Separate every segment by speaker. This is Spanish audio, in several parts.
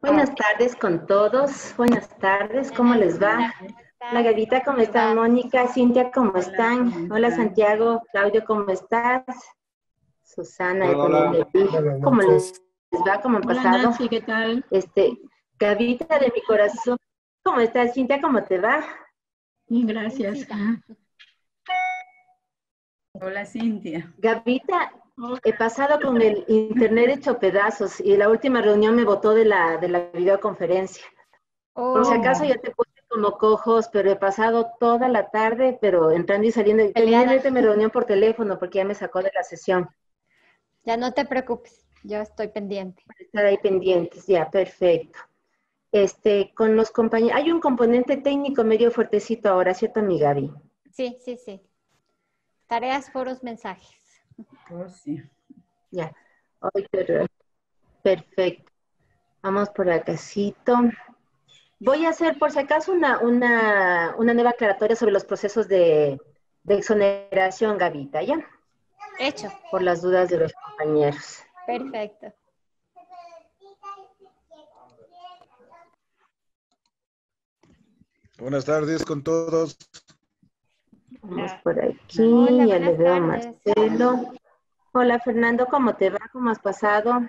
Speaker 1: Buenas tardes con todos. Buenas tardes. ¿Cómo les va? Hola Gavita, ¿cómo está? Mónica, Cintia, ¿cómo están? Hola Santiago, Claudio, ¿cómo estás? Susana,
Speaker 2: Hola,
Speaker 1: ¿cómo les va? ¿Cómo han
Speaker 3: Hola
Speaker 1: pasado?
Speaker 3: Nancy, ¿qué tal?
Speaker 1: Este, Gavita de mi corazón, ¿cómo estás? Cintia, ¿cómo te va?
Speaker 3: Bien, gracias.
Speaker 4: Hola Cintia.
Speaker 1: Gavita, he pasado con el internet hecho pedazos y la última reunión me botó de la, de la videoconferencia. Por si acaso ya te puse como cojos, pero he pasado toda la tarde, pero entrando y saliendo.
Speaker 5: Peleada.
Speaker 1: mi reunión por teléfono porque ya me sacó de la sesión.
Speaker 5: Ya no te preocupes, yo estoy pendiente.
Speaker 1: Estar ahí pendientes, ya, perfecto. Este, con los compañeros, hay un componente técnico medio fuertecito ahora, ¿cierto, mi Gaby?
Speaker 5: Sí, sí, sí. Tareas, foros, mensajes.
Speaker 4: Oh, sí.
Speaker 1: Ya. Ay, qué raro. Perfecto. Vamos por el casito. Voy a hacer, por si acaso, una, una, una nueva aclaratoria sobre los procesos de, de exoneración, Gavita, ¿ya?
Speaker 5: Hecho.
Speaker 1: Por las dudas de los compañeros.
Speaker 5: Perfecto.
Speaker 2: Buenas tardes con todos.
Speaker 1: Vamos por aquí,
Speaker 5: Hola,
Speaker 1: ya le veo a. Marcelo. Hola, Fernando, ¿cómo te va? ¿Cómo has pasado?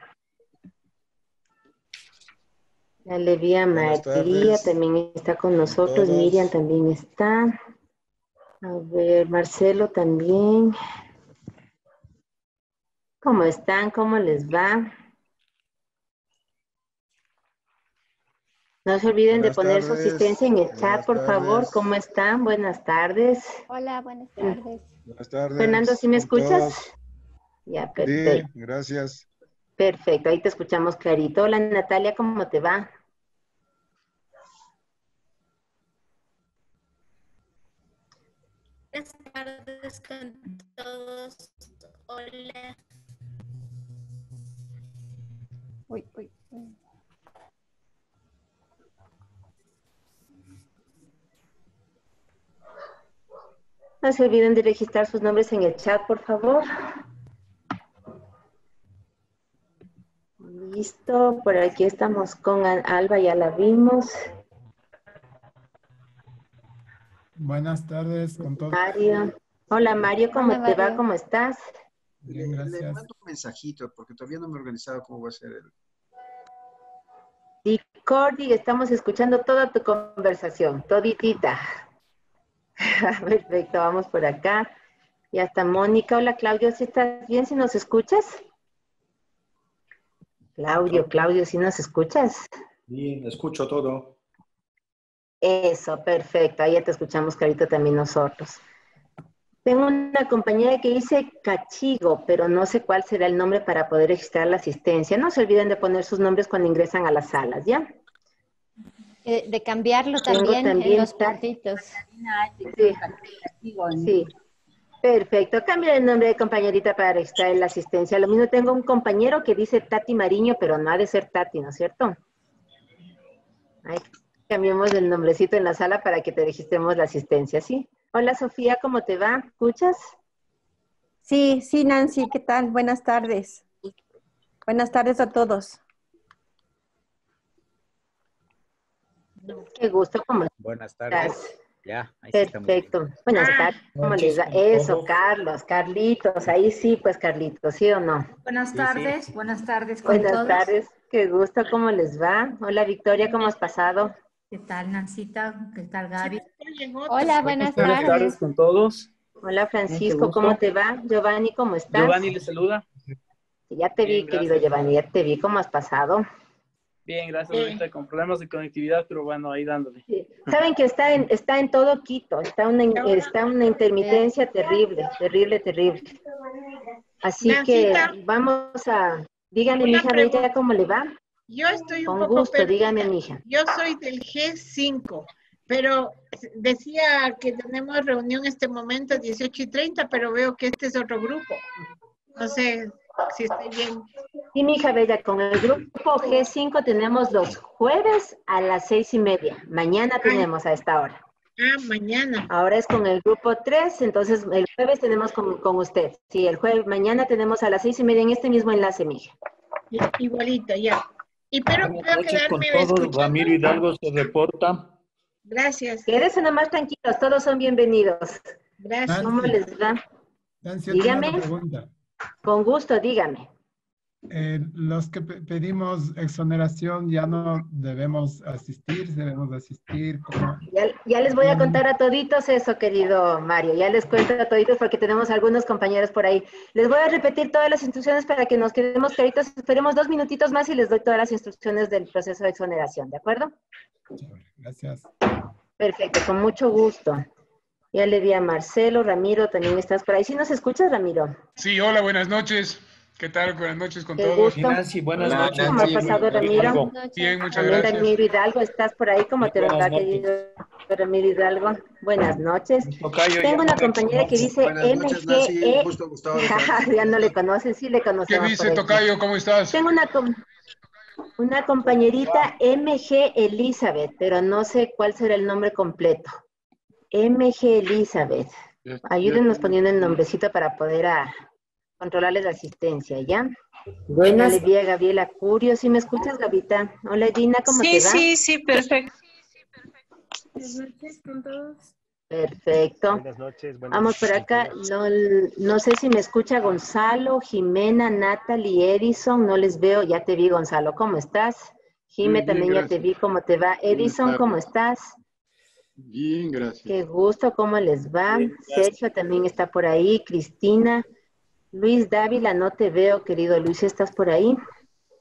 Speaker 1: Ya le vi a María, también está con nosotros. Miriam también está. A ver, Marcelo también. ¿Cómo están? ¿Cómo les va? No se olviden
Speaker 2: Buenas
Speaker 1: de poner su asistencia en el chat,
Speaker 2: Buenas
Speaker 1: por favor. ¿Cómo están? Buenas tardes.
Speaker 5: Hola, buenas tardes.
Speaker 2: Buenas tardes.
Speaker 1: Fernando, ¿sí me escuchas?
Speaker 2: todos.
Speaker 1: Ya,
Speaker 2: Sí,
Speaker 1: perfecto.
Speaker 2: gracias.
Speaker 1: Perfecto, ahí te escuchamos clarito. Hola Natalia, ¿cómo te va?
Speaker 6: Buenas tardes con todos. Hola.
Speaker 5: Uy, uy, uy.
Speaker 1: No se olviden de registrar sus nombres en el chat, por favor. Listo, por aquí estamos con Al- Alba, ya la vimos.
Speaker 7: Buenas tardes con todos.
Speaker 1: Mario. Hola Mario, ¿cómo
Speaker 5: Hola,
Speaker 1: te va? ¿Cómo estás?
Speaker 7: Bien,
Speaker 8: Le- mando un mensajito porque todavía no me he organizado cómo va a ser el.
Speaker 1: Y Cordy, estamos escuchando toda tu conversación, toditita. Perfecto, vamos por acá. Ya está Mónica. Hola Claudio, ¿sí estás bien? ¿Si nos escuchas? Claudio, Claudio, ¿sí nos escuchas?
Speaker 9: Sí, escucho todo.
Speaker 1: Eso, perfecto. Ahí ya te escuchamos clarito también nosotros. Tengo una compañera que dice Cachigo, pero no sé cuál será el nombre para poder registrar la asistencia. No se olviden de poner sus nombres cuando ingresan a las salas, ¿ya?
Speaker 5: Eh, de cambiarlo también,
Speaker 1: también
Speaker 5: en los puntitos.
Speaker 1: Sí. Sí. Perfecto. Cambia el nombre de compañerita para registrar la asistencia. Lo mismo tengo un compañero que dice Tati Mariño, pero no ha de ser Tati, ¿no es cierto? Ahí cambiemos el nombrecito en la sala para que te registremos la asistencia, ¿sí? Hola Sofía, ¿cómo te va? ¿Escuchas?
Speaker 10: Sí, sí, Nancy, ¿qué tal? Buenas tardes. Buenas tardes a todos.
Speaker 1: Qué gusto, ¿cómo
Speaker 11: Buenas tardes. Ya, ahí sí.
Speaker 1: Perfecto. Buenas tardes, ¿cómo les va? Eso, Carlos, Carlitos, ahí sí, pues Carlitos, ¿sí o no?
Speaker 4: Buenas
Speaker 11: Sí,
Speaker 4: tardes, buenas tardes con
Speaker 1: Buenas
Speaker 4: todos.
Speaker 1: tardes, qué gusto, ¿cómo les va? Hola Victoria, ¿cómo has pasado?
Speaker 4: ¿Qué tal, Nancita? ¿Qué tal, Gaby?
Speaker 5: Hola, buenas
Speaker 12: Buenas
Speaker 5: tardes.
Speaker 12: tardes con todos.
Speaker 1: Hola Francisco. ¿cómo te va? Giovanni, ¿cómo estás?
Speaker 12: Giovanni les saluda.
Speaker 1: Ya te vi,
Speaker 12: Bien,
Speaker 1: querido
Speaker 12: gracias.
Speaker 1: Giovanni, ya te vi, ¿cómo has pasado?
Speaker 12: Bien, gracias. Ahorita con problemas de conectividad, pero bueno, ahí dándole.
Speaker 1: Sí. Saben que está en, está en todo Quito, está una, está una intermitencia terrible, terrible, terrible. Así que vamos a, dígame, mija
Speaker 13: pregunta.
Speaker 1: bella, ¿cómo le va?
Speaker 13: Yo estoy un
Speaker 1: Con
Speaker 13: poco
Speaker 1: gusto,
Speaker 13: perdida.
Speaker 1: dígame, mija.
Speaker 13: Yo soy del G5, pero decía que tenemos reunión este momento 18 y 30, pero veo que este es otro grupo. No sé si estoy bien.
Speaker 1: Sí, mi hija Bella, con el grupo G5 tenemos los jueves a las seis y media. Mañana tenemos a esta hora.
Speaker 13: Ah, mañana.
Speaker 1: Ahora es con el grupo 3, entonces el jueves tenemos con, con usted. Sí, el jueves, mañana tenemos a las seis y media en este mismo enlace, mija.
Speaker 13: Igualito, ya. Y pero
Speaker 9: Buenas
Speaker 13: puedo
Speaker 9: noches con
Speaker 13: quedarme
Speaker 9: todos.
Speaker 13: escuchando.
Speaker 9: Ramiro Hidalgo se reporta.
Speaker 13: Gracias.
Speaker 1: Quédense nomás tranquilos, todos son bienvenidos.
Speaker 13: Gracias.
Speaker 1: ¿Cómo les va? Dígame.
Speaker 7: una pregunta.
Speaker 1: Con gusto, dígame.
Speaker 7: Eh, los que pe- pedimos exoneración ya no debemos asistir, debemos asistir.
Speaker 1: Ya, ya les voy a contar a toditos eso, querido Mario. Ya les cuento a toditos porque tenemos algunos compañeros por ahí. Les voy a repetir todas las instrucciones para que nos quedemos claritos. Esperemos dos minutitos más y les doy todas las instrucciones del proceso de exoneración, ¿de acuerdo?
Speaker 7: Gracias.
Speaker 1: Perfecto, con mucho gusto. Ya le vi a Marcelo, Ramiro, también estás por ahí. ¿Sí nos escuchas, Ramiro?
Speaker 14: Sí, hola, buenas noches. ¿Qué tal? Buenas noches con
Speaker 1: Qué
Speaker 14: todos.
Speaker 1: gusto.
Speaker 9: Y Nancy, buenas
Speaker 8: Hola,
Speaker 9: noches.
Speaker 1: ¿Cómo ha pasado, Ramiro?
Speaker 14: Bien, muchas
Speaker 1: También
Speaker 14: gracias.
Speaker 1: Ramiro Hidalgo, ¿estás por ahí? ¿Cómo te
Speaker 9: Buenas noches.
Speaker 1: querido Ramiro Hidalgo? Buenas noches.
Speaker 9: Ya
Speaker 1: Tengo una compañera que dice
Speaker 8: noches,
Speaker 1: MGE.
Speaker 8: gusto, Gustavo.
Speaker 1: ya no le conocen, sí le
Speaker 14: ¿Qué
Speaker 1: conocemos.
Speaker 14: dice,
Speaker 1: por aquí.
Speaker 14: Tocayo? ¿Cómo estás?
Speaker 1: Tengo una, com- una compañerita MG Elizabeth, pero no sé cuál será el nombre completo. MG Elizabeth. Ayúdenos poniendo el nombrecito para poder ah, controlarles la asistencia, ¿ya? Buenas. Le vi a Gabriela Curio. ¿Sí me escuchas, Gavita? Hola, Gina, ¿cómo
Speaker 15: Sí,
Speaker 1: te va?
Speaker 15: sí, sí, perfecto.
Speaker 3: Buenas noches con todos.
Speaker 1: Perfecto.
Speaker 11: Buenas noches. buenas
Speaker 1: Vamos por acá. No, no sé si me escucha Gonzalo, Jimena, Natalie, Edison. No les veo. Ya te vi, Gonzalo. ¿Cómo estás? Jime, también ya te vi. ¿Cómo te va? Edison. ¿cómo estás?
Speaker 8: Bien, gracias.
Speaker 1: Qué gusto. ¿Cómo les va? Sergio también está por ahí. Cristina. Luis Dávila, no te veo, querido Luis. ¿Estás por ahí?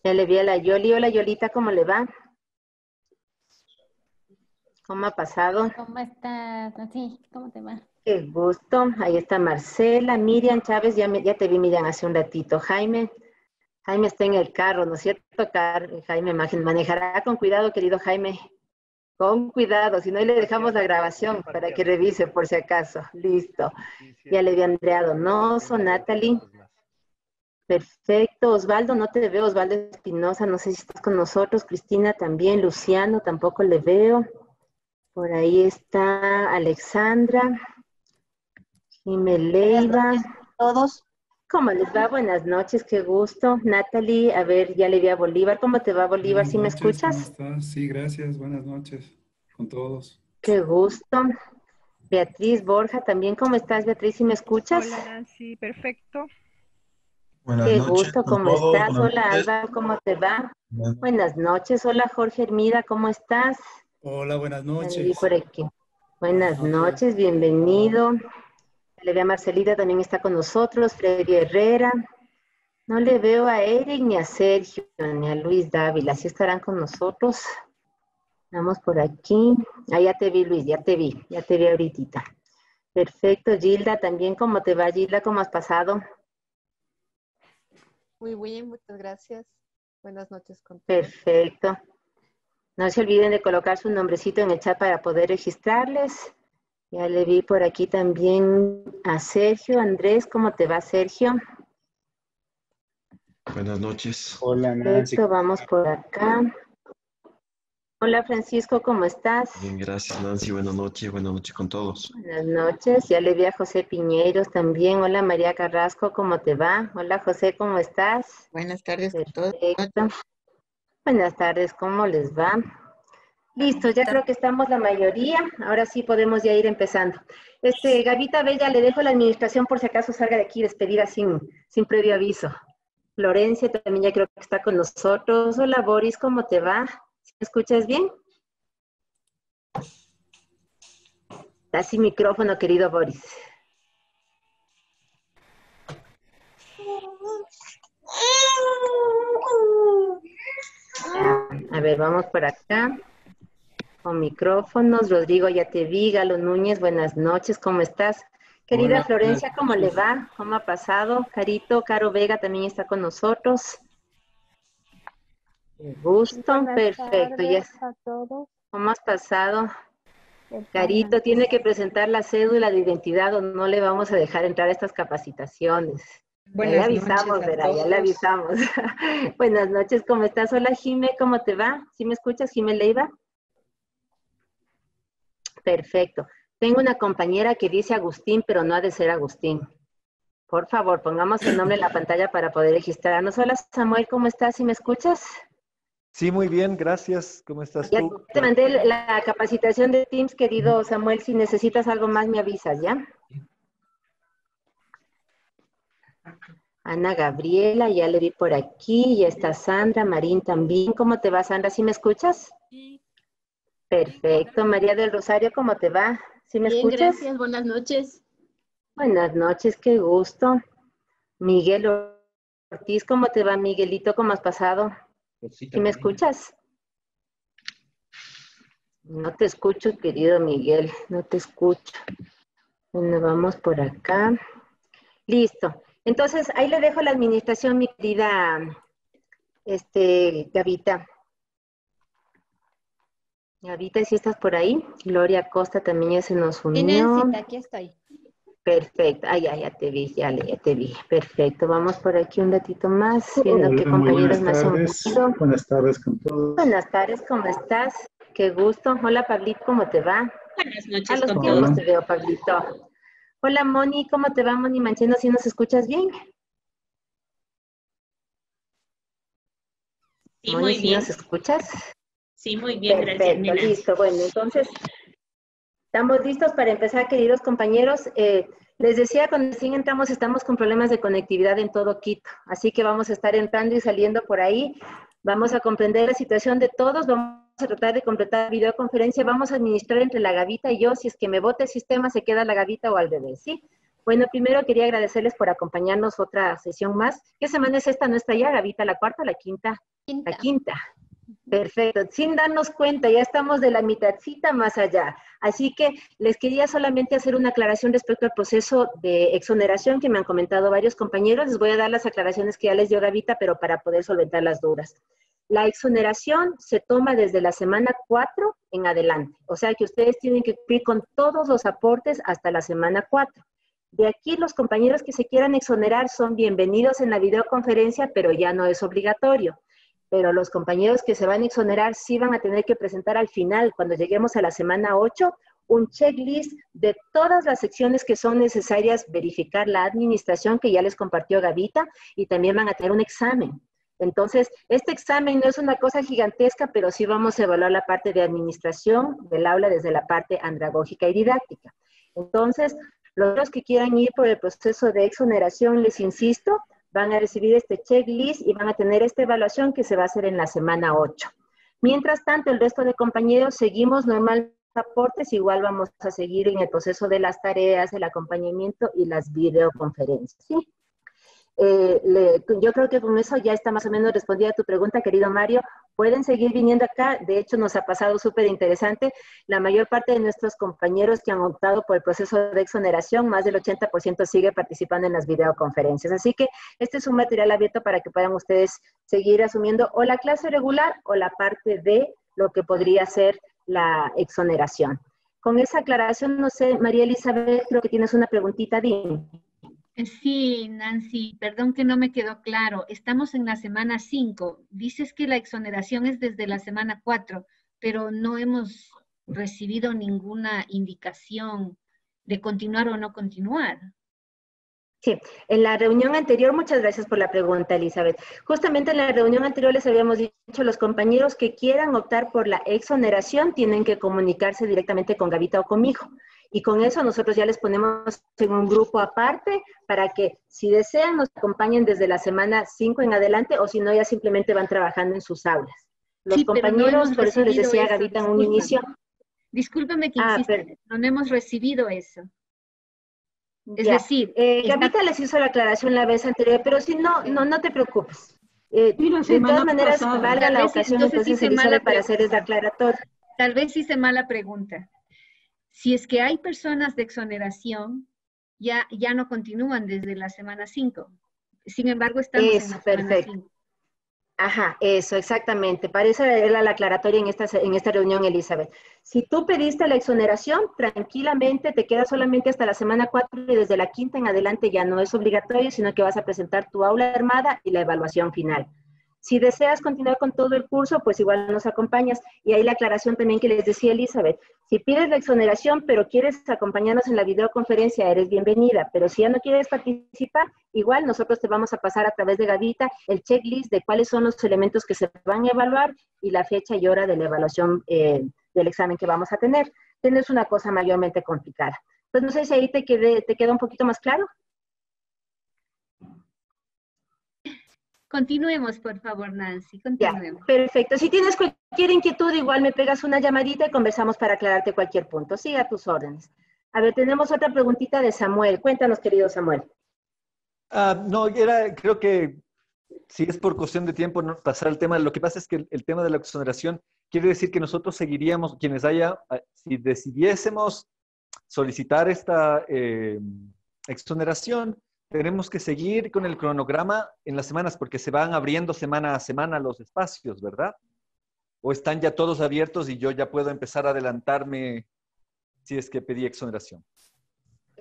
Speaker 1: Ya le vi a la Yoli. Hola, Yolita, ¿cómo le va? ¿Cómo ha pasado?
Speaker 5: ¿Cómo estás? Sí, ¿cómo te va?
Speaker 1: Qué gusto. Ahí está Marcela, Miriam Chávez, ya, me- ya te vi, Miriam, hace un ratito. Jaime, Jaime está en el carro, ¿no es cierto? Car- Jaime imagín- manejará con cuidado, querido Jaime. Con cuidado, si no, ahí le dejamos la grabación para que revise por si acaso. Listo. Ya le vi a Andrea Donoso, Natalie. Perfecto. Osvaldo, no te veo. Osvaldo Espinosa, no sé si estás con nosotros. Cristina también. Luciano, tampoco le veo. Por ahí está Alexandra. Jimé Leiva.
Speaker 10: Todos.
Speaker 1: ¿Cómo les va? Buenas noches, qué gusto. Natalie, a ver, ya le vi a Bolívar. ¿Cómo te va, Bolívar? ¿Sí me
Speaker 16: Buenas
Speaker 1: escuchas?
Speaker 16: ¿Cómo estás? Sí, gracias. Buenas noches con todos.
Speaker 1: Qué gusto. Beatriz Borja, también, ¿cómo estás, Beatriz? ¿Sí me escuchas?
Speaker 17: Hola Nancy, perfecto.
Speaker 16: Buenas
Speaker 1: Qué
Speaker 16: noches
Speaker 1: gusto, ¿cómo
Speaker 16: todos.
Speaker 1: estás?
Speaker 16: Buenas
Speaker 1: Hola,
Speaker 16: noches.
Speaker 1: Alba, ¿cómo te va?
Speaker 16: Buenas-
Speaker 1: Buenas noches. Hola, Jorge Hermida, ¿cómo estás?
Speaker 16: Hola, buenas noches.
Speaker 1: por aquí. Buenas noches, bienvenido. Le veo a Marcelita, también está con nosotros. Freddy Herrera. No le veo a Eric, ni a Sergio, ni a Luis Dávila. ¿Sí estarán con nosotros? Vamos por aquí. Ah, ya te vi, Luis, ya te vi. Ya te vi ahorita. Perfecto, Gilda, también, ¿cómo te va, Gilda? ¿Cómo has pasado?
Speaker 18: Muy bien, muchas gracias. Buenas noches con todos.
Speaker 1: Perfecto. No se olviden de colocar su nombrecito en el chat para poder registrarles. Ya le vi por aquí también a Sergio. Andrés, ¿cómo te va, Sergio?
Speaker 19: Buenas noches.
Speaker 9: Hola,
Speaker 1: Perfecto, vamos por acá. Hola, Francisco, ¿cómo estás?
Speaker 19: Bien, gracias Nancy. Buenas noches. Buenas noches con todos.
Speaker 1: Buenas noches. Ya le vi a José Piñeiros también. Hola, María Carrasco, ¿cómo te va? Hola, José, ¿cómo estás?
Speaker 18: Buenas tardes a todos.
Speaker 1: Perfecto. Buenas tardes, ¿cómo les va? Listo, ya creo que estamos la mayoría. Ahora sí podemos ya ir empezando. Este, Gavita Bella, le dejo la administración por si acaso salga de aquí despedida sin, sin previo aviso. Florencia también ya creo que está con nosotros. Hola, Boris, ¿cómo te va? ¿Sí ¿Me escuchas bien? Está sin micrófono, querido Boris. A ver, vamos por acá. Con micrófonos. Rodrigo, ya te vi. Galo Núñez, buenas noches. ¿Cómo estás? Querida
Speaker 16: Hola,
Speaker 1: Florencia, ¿cómo le va? ¿Cómo ha pasado? Carito, Caro Vega también está con nosotros. Gusto. Perfecto. Ya.
Speaker 5: a todos.
Speaker 1: ¿Cómo has pasado?
Speaker 5: ¿Qué tal,
Speaker 1: Carito, tiene que presentar la cédula de identidad o no le vamos a dejar entrar a estas capacitaciones. ya
Speaker 20: Buenas
Speaker 1: le avisamos, ya le avisamos. Buenas noches, ¿cómo estás? Hola, Jime, ¿cómo te va? ¿Sí me escuchas, Jime Leiva? Perfecto. Tengo una compañera que dice Agustín, pero no ha de ser Agustín. Por favor, pongamos el nombre en la pantalla para poder registrarnos. Hola, Samuel, ¿cómo estás? ¿Sí me escuchas?
Speaker 15: Sí, muy bien, gracias. ¿Cómo estás
Speaker 1: Ya
Speaker 15: tú?
Speaker 1: te mandé la capacitación de Teams, querido Samuel. Si necesitas algo más, me avisas, ¿ya? Ana Gabriela, ya le vi por aquí. Ya está Sandra, Marín también. ¿Cómo te va, Sandra? ¿Sí me escuchas? Perfecto. María del Rosario, ¿cómo te va? ¿Sí me
Speaker 17: Bien,
Speaker 1: escuchas?
Speaker 17: gracias. Buenas noches.
Speaker 1: Buenas noches, qué gusto. Miguel Ortiz, ¿cómo te va, Miguelito? ¿Cómo has pasado? ¿Sí me escuchas? No te escucho, querido Miguel, no te escucho. Bueno, vamos por acá. Listo. Entonces, ahí le dejo la administración, mi querida este, Gavita. Gavita, si estás por ahí. Gloria Costa también ya se nos
Speaker 5: Sí,
Speaker 1: unió.
Speaker 5: Nancita, aquí estoy.
Speaker 1: Perfecto. Ah, ya, ya te vi, ya, le- ya te vi. Perfecto. Vamos por aquí un ratito más, viendo qué
Speaker 20: Hola,
Speaker 1: compañeros
Speaker 20: buenas
Speaker 1: más han
Speaker 20: tardes.
Speaker 1: unido.
Speaker 20: Buenas tardes con todos.
Speaker 1: Buenas tardes, ¿cómo estás? Qué gusto. Hola, Pablito, ¿cómo te va?
Speaker 13: Buenas
Speaker 1: A
Speaker 13: noches
Speaker 1: los
Speaker 13: con
Speaker 1: tiempos
Speaker 13: todos.
Speaker 1: te veo, Pablito. Hola, Moni, ¿cómo te va, Moni Mancheno? ¿Sí nos escuchas bien?
Speaker 13: Sí,
Speaker 1: Moni,
Speaker 13: muy
Speaker 1: ¿sí
Speaker 13: bien.
Speaker 1: nos escuchas?
Speaker 13: Sí, muy bien, gracias.
Speaker 1: Perfecto,
Speaker 13: nena.
Speaker 1: listo. Bueno, entonces, estamos listos para empezar, queridos compañeros. Eh, les decía, cuando recién entramos, estamos con problemas de conectividad en todo Quito. Así que vamos a estar entrando y saliendo por ahí. Vamos a comprender la situación de todos. Vamos a tratar de completar la videoconferencia. Vamos a administrar entre la Gavita y yo. Si es que me vote el sistema, se queda la Gavita o al bebé, ¿sí? Bueno, primero quería agradecerles por acompañarnos otra sesión más. ¿Qué semana es esta nuestra ya, Gavita? ¿La cuarta o la quinta? La quinta. Perfecto. Sin darnos cuenta, ya estamos de la mitadcita más allá. Así que les quería solamente hacer una aclaración respecto al proceso de exoneración que me han comentado varios compañeros. Les voy a dar las aclaraciones que ya les dio Gavita, pero para poder solventar las dudas. La exoneración se toma desde la semana 4 en adelante. O sea que ustedes tienen que cumplir con todos los aportes hasta la semana 4. De aquí los compañeros que se quieran exonerar son bienvenidos en la videoconferencia, pero ya no es obligatorio pero los compañeros que se van a exonerar sí van a tener que presentar al final, cuando lleguemos a la semana 8, un checklist de todas las secciones que son necesarias verificar la administración que ya les compartió Gavita y también van a tener un examen. Entonces, este examen no es una cosa gigantesca, pero sí vamos a evaluar la parte de administración del aula desde la parte andragógica y didáctica. Entonces, los que quieran ir por el proceso de exoneración, les insisto, van a recibir este checklist y van a tener esta evaluación que se va a hacer en la semana 8. Mientras tanto, el resto de compañeros seguimos normal aportes, igual vamos a seguir en el proceso de las tareas, el acompañamiento y las videoconferencias. Eh, yo creo que con eso ya está más o menos respondida tu pregunta, querido Mario. Pueden seguir viniendo acá. De hecho, nos ha pasado súper interesante. La mayor parte de nuestros compañeros que han optado por el proceso de exoneración, más del 80% sigue participando en las videoconferencias. Así que este es un material abierto para que puedan ustedes seguir asumiendo o la clase regular o la parte de lo que podría ser la exoneración. Con esa aclaración, no sé, María Elizabeth, creo que tienes una preguntita, dime.
Speaker 4: Sí, Nancy, perdón que no me quedó claro. Estamos en la semana 5. Dices que la exoneración es desde la semana 4, pero no hemos recibido ninguna indicación de continuar o no continuar.
Speaker 1: Sí, en la reunión anterior, muchas gracias por la pregunta, Elizabeth. Justamente en la reunión anterior les habíamos dicho, los compañeros que quieran optar por la exoneración tienen que comunicarse directamente con Gavita o conmigo. Y con eso nosotros ya les ponemos en un grupo aparte para que si desean nos acompañen desde la semana 5 en adelante o si no ya simplemente van trabajando en sus aulas. Los
Speaker 4: Sí, pero no
Speaker 1: compañeros, por eso les decía
Speaker 4: eso,
Speaker 1: Gavita en un inicio,
Speaker 4: Discúlpame que
Speaker 1: Ah,
Speaker 4: no hemos recibido eso. Es
Speaker 1: Ya.
Speaker 4: decir,
Speaker 1: Eh,
Speaker 4: está-
Speaker 1: Gavita les hizo la aclaración la vez anterior, pero si no, no, no te preocupes. Eh, de todas maneras,
Speaker 4: pasada.
Speaker 1: valga la ocasión
Speaker 4: entonces
Speaker 1: entonces,
Speaker 4: hice mala
Speaker 1: Elizabeth, para hacerles la aclaratoria.
Speaker 4: Tal vez hice mala pregunta. Si es que hay personas de exoneración, ya, ya no continúan desde la semana 5. Sin embargo, estamos en la semana
Speaker 1: perfecto.
Speaker 4: 5.
Speaker 1: Ajá, eso, exactamente. Para eso era la aclaratoria en esta, en esta reunión, Elizabeth. Si tú pediste la exoneración, tranquilamente te queda solamente hasta la semana 4 y desde la quinta en adelante ya no es obligatorio, sino que vas a presentar tu aula armada y la evaluación final. Si deseas continuar con todo el curso, pues igual nos acompañas. Y ahí la aclaración también que les decía Elizabeth. Si pides la exoneración, pero quieres acompañarnos en la videoconferencia, eres bienvenida. Pero si ya no quieres participar, igual nosotros te vamos a pasar a través de Gavita el checklist de cuáles son los elementos que se van a evaluar y la fecha y hora de la evaluación eh, del examen que vamos a tener. Tienes una cosa mayormente complicada. Pues no sé si ahí te, te queda un poquito más claro.
Speaker 4: Continuemos, por favor, Nancy. Continuemos.
Speaker 1: Ya, perfecto. Si tienes cualquier inquietud, igual me pegas una llamadita y conversamos para aclararte cualquier punto. Sí, a tus órdenes. A ver, tenemos otra preguntita de Samuel. Cuéntanos, querido Samuel.
Speaker 15: Ah, no, era, creo que si es por cuestión de tiempo no pasar el tema. Lo que pasa es que el, tema de la exoneración quiere decir que nosotros seguiríamos, quienes haya, ah, si decidiésemos solicitar esta eh, exoneración, tenemos que seguir con el cronograma en las semanas porque se van abriendo semana a semana los espacios, ¿verdad? ¿O están ya todos abiertos y yo ya puedo empezar a adelantarme si es que pedí exoneración?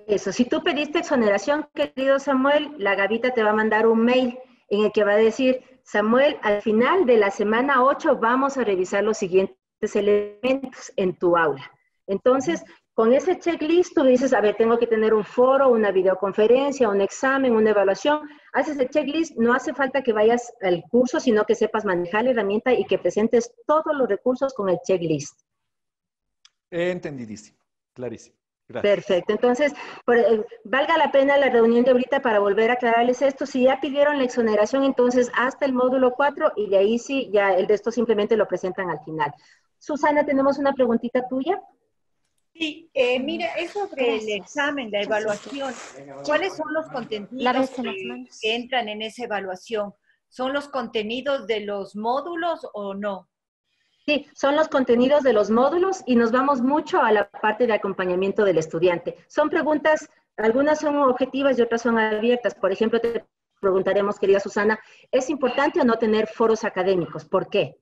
Speaker 1: Eso, si tú pediste exoneración, querido Samuel, la Gavita te va a mandar un mail en el que va a decir, Samuel, al final de la semana 8 vamos a revisar los siguientes elementos en tu aula. Entonces, con ese checklist tú dices, a ver, tengo que tener un foro, una videoconferencia, un examen, una evaluación. Haces el checklist, no hace falta que vayas al curso, sino que sepas manejar la herramienta y que presentes todos los recursos con el checklist.
Speaker 15: Entendidísimo, clarísimo. Gracias.
Speaker 1: Perfecto. Entonces, eh, valga la pena la reunión de ahorita para volver a aclararles esto. Si ya pidieron la exoneración, entonces hasta el módulo 4 y de ahí sí, ya el de esto simplemente lo presentan al final. Susana, tenemos una preguntita tuya.
Speaker 17: Sí, eh, mire, es sobre el examen, la evaluación. ¿Cuáles son los contenidos que, entran en esa evaluación? ¿Son los contenidos de los módulos o no?
Speaker 1: Sí, son los contenidos de los módulos y nos vamos mucho a la parte de acompañamiento del estudiante. Son preguntas, algunas son objetivas y otras son abiertas. Por ejemplo, te preguntaremos, querida Susana, ¿es importante o no tener foros académicos? ¿Por qué?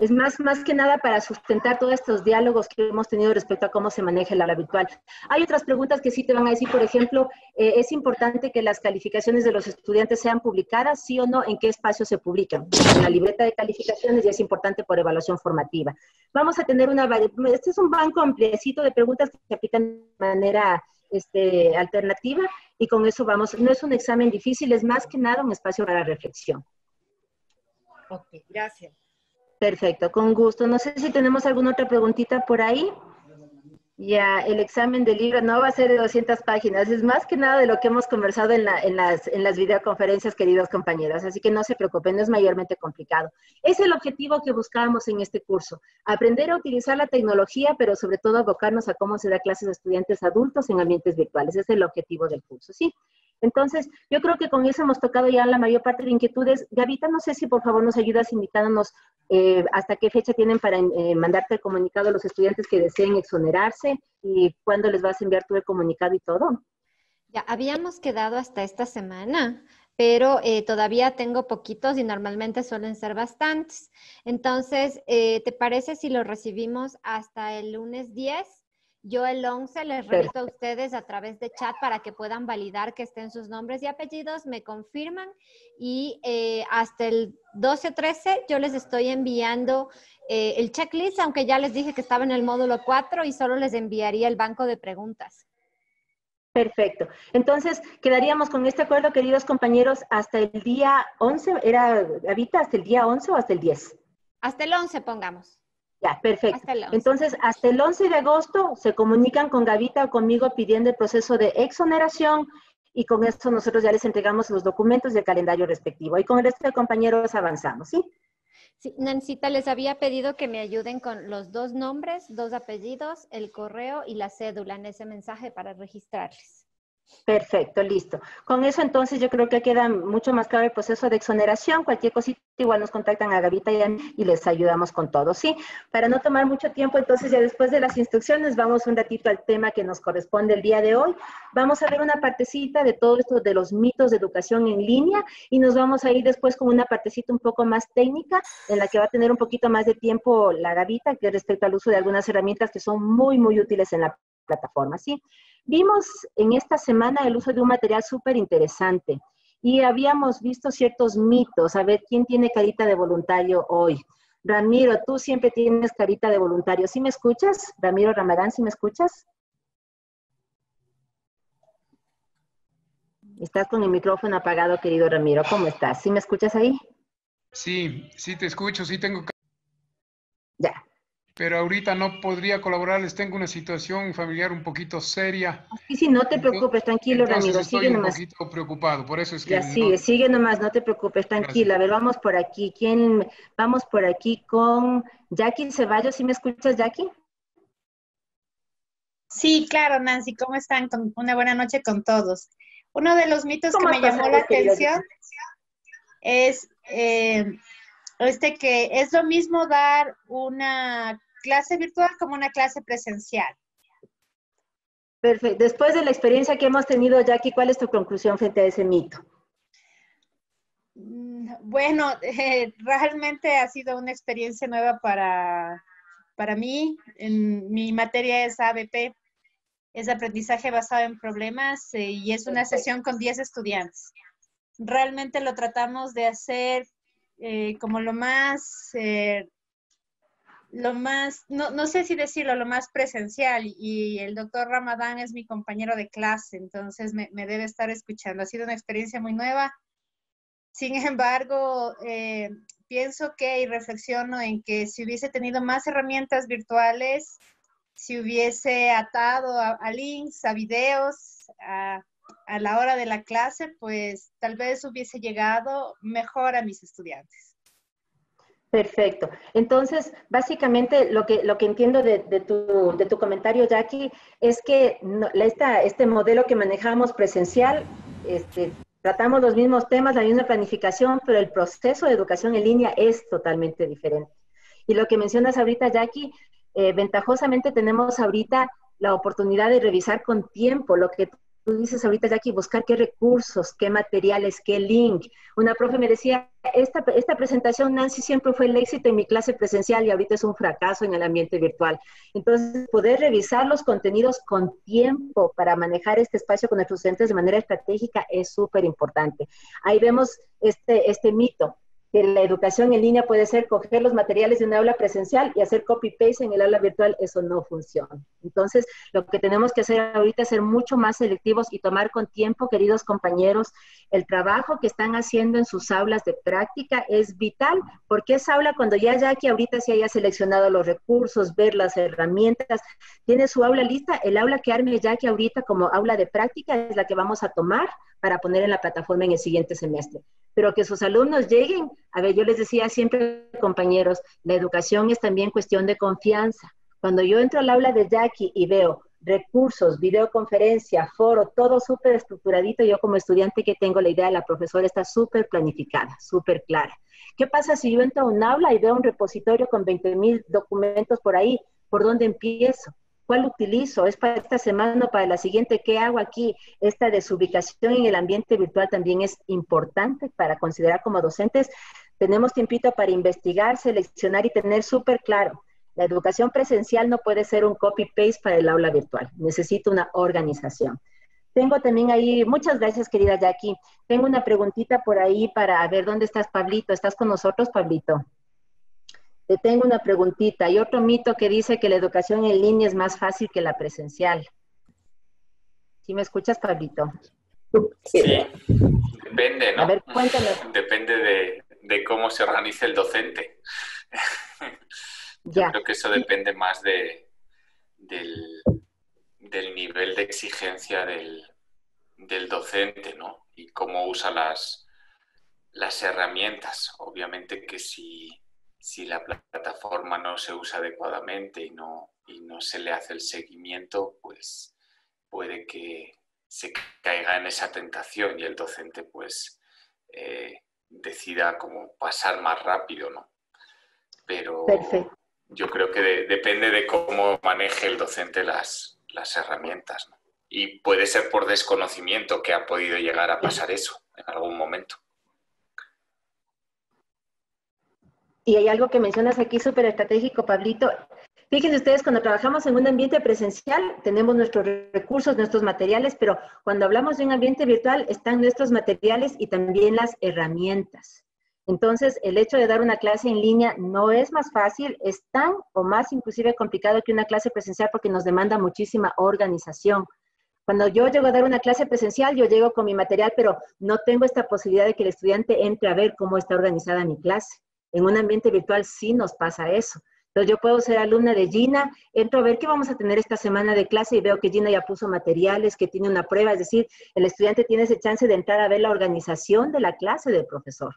Speaker 1: Es más, más que nada para sustentar todos estos diálogos que hemos tenido respecto a cómo se maneja el aula virtual. Hay otras preguntas que sí te van a decir, por ejemplo, eh, ¿es importante que las calificaciones de los estudiantes sean publicadas, sí o no? ¿En qué espacio se publican? En la libreta de calificaciones y es importante por evaluación formativa. Vamos a tener una, este es un banco ampliecito de preguntas que se aplican de manera este, alternativa y con eso vamos, no es un examen difícil, es más que nada un espacio para reflexión.
Speaker 17: Ok, gracias.
Speaker 1: Perfecto, con gusto. No sé si tenemos alguna otra preguntita por ahí. Ya, el examen del libro no va a ser de 200 páginas, es más que nada de lo que hemos conversado en, las, en las videoconferencias, queridos compañeros, así que no se preocupen, no es mayormente complicado. Es el objetivo que buscábamos en este curso, aprender a utilizar la tecnología, pero sobre todo abocarnos a cómo se da clases a estudiantes adultos en ambientes virtuales, es el objetivo del curso, ¿sí? Entonces, yo creo que con eso hemos tocado ya la mayor parte de inquietudes. Gavita, no sé si por favor nos ayudas indicándonos eh, hasta qué fecha tienen para eh, mandarte el comunicado a los estudiantes que deseen exonerarse y cuándo les vas a enviar tu el comunicado y todo.
Speaker 5: Ya, habíamos quedado hasta esta semana, pero eh, todavía tengo poquitos y normalmente suelen ser bastantes. Entonces, ¿te parece si lo recibimos hasta el lunes 10? Yo el 11 les remito a ustedes a través de chat para que puedan validar que estén sus nombres y apellidos, me confirman y eh, hasta el 12 o 13 yo les estoy enviando eh, el checklist, aunque ya les dije que estaba en el módulo 4 y solo les enviaría el banco de preguntas.
Speaker 1: Perfecto. Entonces, quedaríamos con este acuerdo, queridos compañeros, hasta el día 11, ¿era, Habita, hasta el día 11 o hasta el 10?
Speaker 5: Hasta el 11, pongamos.
Speaker 1: Ya, perfecto. Entonces, hasta el 11 de agosto se comunican con Gavita o conmigo pidiendo el proceso de exoneración y con eso nosotros ya les entregamos los documentos y el calendario respectivo. Y con el resto de compañeros avanzamos, ¿sí?
Speaker 5: Sí, Nancita, les había pedido que me ayuden con los dos nombres, dos apellidos, el correo y la cédula en ese mensaje para registrarles.
Speaker 1: Perfecto, listo. Con eso entonces yo creo que queda mucho más claro el proceso de exoneración. Cualquier cosita igual nos contactan a Gavita y, les ayudamos con todo, ¿sí? Para no tomar mucho tiempo, entonces ya después de las instrucciones vamos un ratito al tema que nos corresponde el día de hoy. Vamos a ver una partecita de todo esto de los mitos de educación en línea y nos vamos a ir después con una partecita un poco más técnica en la que va a tener un poquito más de tiempo la Gavita que respecto al uso de algunas herramientas que son muy, muy útiles en la plataforma, ¿sí? Vimos en esta semana el uso de un material súper interesante y habíamos visto ciertos mitos. A ver, ¿quién tiene carita de voluntario hoy? Ramiro, tú siempre tienes carita de voluntario. ¿Sí me escuchas? Ramiro Ramadán, ¿sí me escuchas? Estás con el micrófono apagado, querido Ramiro. ¿Cómo estás? ¿Sí me escuchas ahí?
Speaker 14: Sí, sí te escucho, sí tengo... Pero ahorita no podría colaborarles, tengo una situación familiar un poquito seria.
Speaker 1: Sí, sí, no te preocupes, tranquilo,
Speaker 14: Entonces
Speaker 1: Ramiro,
Speaker 14: estoy
Speaker 1: sigue
Speaker 14: un
Speaker 1: nomás.
Speaker 14: poquito preocupado, por eso es que...
Speaker 1: Ya
Speaker 14: no-
Speaker 1: sigue, sigue nomás, no te preocupes, tranquila. A ver, vamos por aquí. ¿Quién? Vamos por aquí con Jackie Ceballos. ¿Sí me escuchas, Jackie?
Speaker 20: Sí, claro, Nancy, ¿cómo están? Con una buena noche con todos. Uno de los mitos que
Speaker 1: ¿Cómo
Speaker 20: me llamó la atención es eh, este que es lo mismo dar una clase virtual como una clase presencial.
Speaker 1: Perfecto. Después de la experiencia que hemos tenido, Jackie, ¿cuál es tu conclusión frente a ese mito?
Speaker 20: Mm, Bueno, eh, realmente ha sido una experiencia nueva para, para mí. En, mi materia es ABP, es aprendizaje basado en problemas eh, y es una sesión con 10 estudiantes. Realmente lo tratamos de hacer eh, como lo más, eh, lo más, no, no sé si decirlo, lo más presencial y el doctor Ramadán es mi compañero de clase, entonces me, me debe estar escuchando. Ha sido una experiencia muy nueva. Sin embargo, eh, pienso que y reflexiono en que si hubiese tenido más herramientas virtuales, si hubiese atado a, a links, a videos, a, a la hora de la clase, pues tal vez hubiese llegado mejor a mis estudiantes.
Speaker 1: Perfecto. Entonces, básicamente lo que, lo que entiendo de, tu, de tu comentario, Jackie, es que no- esta, este modelo que manejamos presencial, este, tratamos los mismos temas, la misma planificación, pero el proceso de educación en línea es totalmente diferente. Y lo que mencionas ahorita, Jackie, eh, ventajosamente tenemos ahorita la oportunidad de revisar con tiempo lo que tú dices ahorita, Jackie, buscar qué recursos, qué materiales, qué link. Una profe me decía, esta, esta presentación, Nancy, siempre fue el éxito en mi clase presencial y ahorita es un fracaso en el ambiente virtual. Entonces, poder revisar los contenidos con tiempo para manejar este espacio con nuestros estudiantes de manera estratégica es súper importante. Ahí vemos este, este mito la educación en línea puede ser coger los materiales de un aula presencial y hacer copy-paste en el aula virtual, eso no funciona. Entonces, lo que tenemos que hacer ahorita es ser mucho más selectivos y tomar con tiempo, queridos compañeros, el trabajo que están haciendo en sus aulas de práctica es vital, porque esa aula cuando ya Jackie ahorita se haya seleccionado los recursos, ver las herramientas, tiene su aula lista, el aula que arme Jackie ahorita como aula de práctica es la que vamos a tomar para poner en la plataforma en el siguiente semestre. Pero que sus alumnos lleguen, a ver, yo les decía siempre, compañeros, la educación es también cuestión de confianza. Cuando yo entro al aula de Jackie y veo recursos, videoconferencia, foro, todo súper estructuradito, yo como estudiante que tengo la idea, la profesora está súper planificada, súper clara. ¿Qué pasa si yo entro a un aula y veo un repositorio con 20 mil documentos por ahí? ¿Por dónde empiezo? ¿Cuál utilizo? ¿Es para esta semana o para la siguiente? ¿Qué hago aquí? Esta desubicación en el ambiente virtual también es importante para considerar como docentes. Tenemos tiempito para investigar, seleccionar y tener súper claro. La educación presencial no puede ser un copy-paste para el aula virtual. Necesita una organización. Tengo también ahí, muchas gracias querida Jackie. Tengo una preguntita por ahí para ver dónde estás, Pablito. ¿Estás con nosotros, Pablito? Te tengo una preguntita. Hay otro mito que dice que la educación en línea es más fácil que la presencial. ¿Sí me escuchas, Pablito?
Speaker 21: Sí, depende, ¿no?
Speaker 1: A ver, cuéntame.
Speaker 21: Depende de, de cómo se organice el docente. Yo
Speaker 1: Ya.
Speaker 21: creo que eso depende más de, del, del nivel de exigencia del, del docente, ¿no? Y cómo usa las, las herramientas. Obviamente que si, si la plataforma no se usa adecuadamente y no, y no se le hace el seguimiento, pues puede que se caiga en esa tentación y el docente pues eh, decida como pasar más rápido, ¿no? Pero
Speaker 1: Perfecto.
Speaker 21: yo creo que de- depende de cómo maneje el docente las, las herramientas, ¿no? Y puede ser por desconocimiento que ha podido llegar a pasar eso en algún momento.
Speaker 1: Y hay algo que mencionas aquí súper estratégico, Pablito. Fíjense ustedes, cuando trabajamos en un ambiente presencial, tenemos nuestros recursos, nuestros materiales, pero cuando hablamos de un ambiente virtual, están nuestros materiales y también las herramientas. Entonces, el hecho de dar una clase en línea no es más fácil, es tan o más inclusive complicado que una clase presencial porque nos demanda muchísima organización. Cuando yo llego a dar una clase presencial, yo llego con mi material, pero no tengo esta posibilidad de que el estudiante entre a ver cómo está organizada mi clase. En un ambiente virtual sí nos pasa eso. Entonces yo puedo ser alumna de Gina, entro a ver qué vamos a tener esta semana de clase y veo que Gina ya puso materiales, que tiene una prueba, es decir, el estudiante tiene ese chance de entrar a ver la organización de la clase del profesor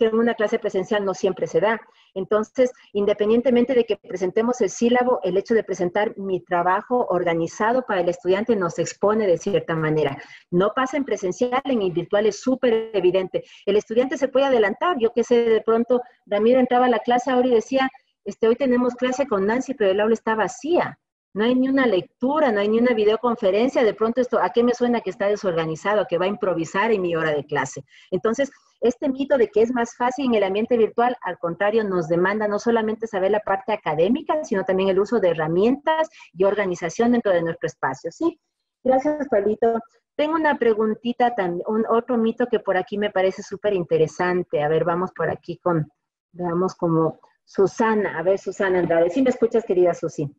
Speaker 1: que en una clase presencial no siempre se da. Entonces, independientemente de que presentemos el sílabo, el hecho de presentar mi trabajo organizado para el estudiante nos expone de cierta manera. No pasa en presencial, en virtual es súper evidente. El estudiante se puede adelantar. Yo que sé, de pronto Ramiro entraba a la clase ahora y decía, este, hoy tenemos clase con Nancy, pero el aula está vacía. No hay ni una lectura, no hay ni una videoconferencia. De pronto esto, ¿a qué me suena que está desorganizado, que va a improvisar en mi hora de clase? Entonces, este mito de que es más fácil en el ambiente virtual, al contrario, nos demanda no solamente saber la parte académica, sino también el uso de herramientas y organización dentro de nuestro espacio. ¿sí? Gracias, Pablito. Tengo una preguntita, un otro mito que por aquí me parece súper interesante. A ver, vamos por aquí con, veamos como Susana. A ver, Susana Andrade. ¿Sí me escuchas, querida Susi?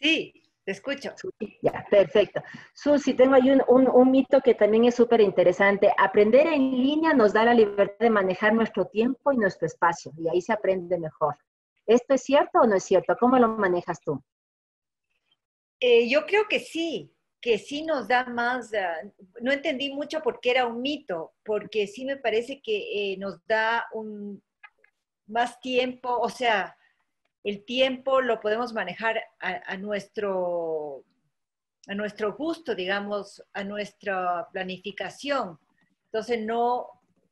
Speaker 17: Sí, te escucho.
Speaker 1: Ya, perfecto. Susi, tengo ahí un, mito que también es súper interesante. Aprender en línea nos da la libertad de manejar nuestro tiempo y nuestro espacio, y ahí se aprende mejor. ¿Esto es cierto o no es cierto? ¿Cómo lo manejas tú?
Speaker 17: Eh, yo creo que sí, que sí nos da más, ah, no entendí mucho por qué era un mito, porque sí me parece que eh, nos da un más tiempo, o sea, el tiempo lo podemos manejar a, nuestro, a nuestro gusto, digamos, a nuestra planificación. Entonces, no,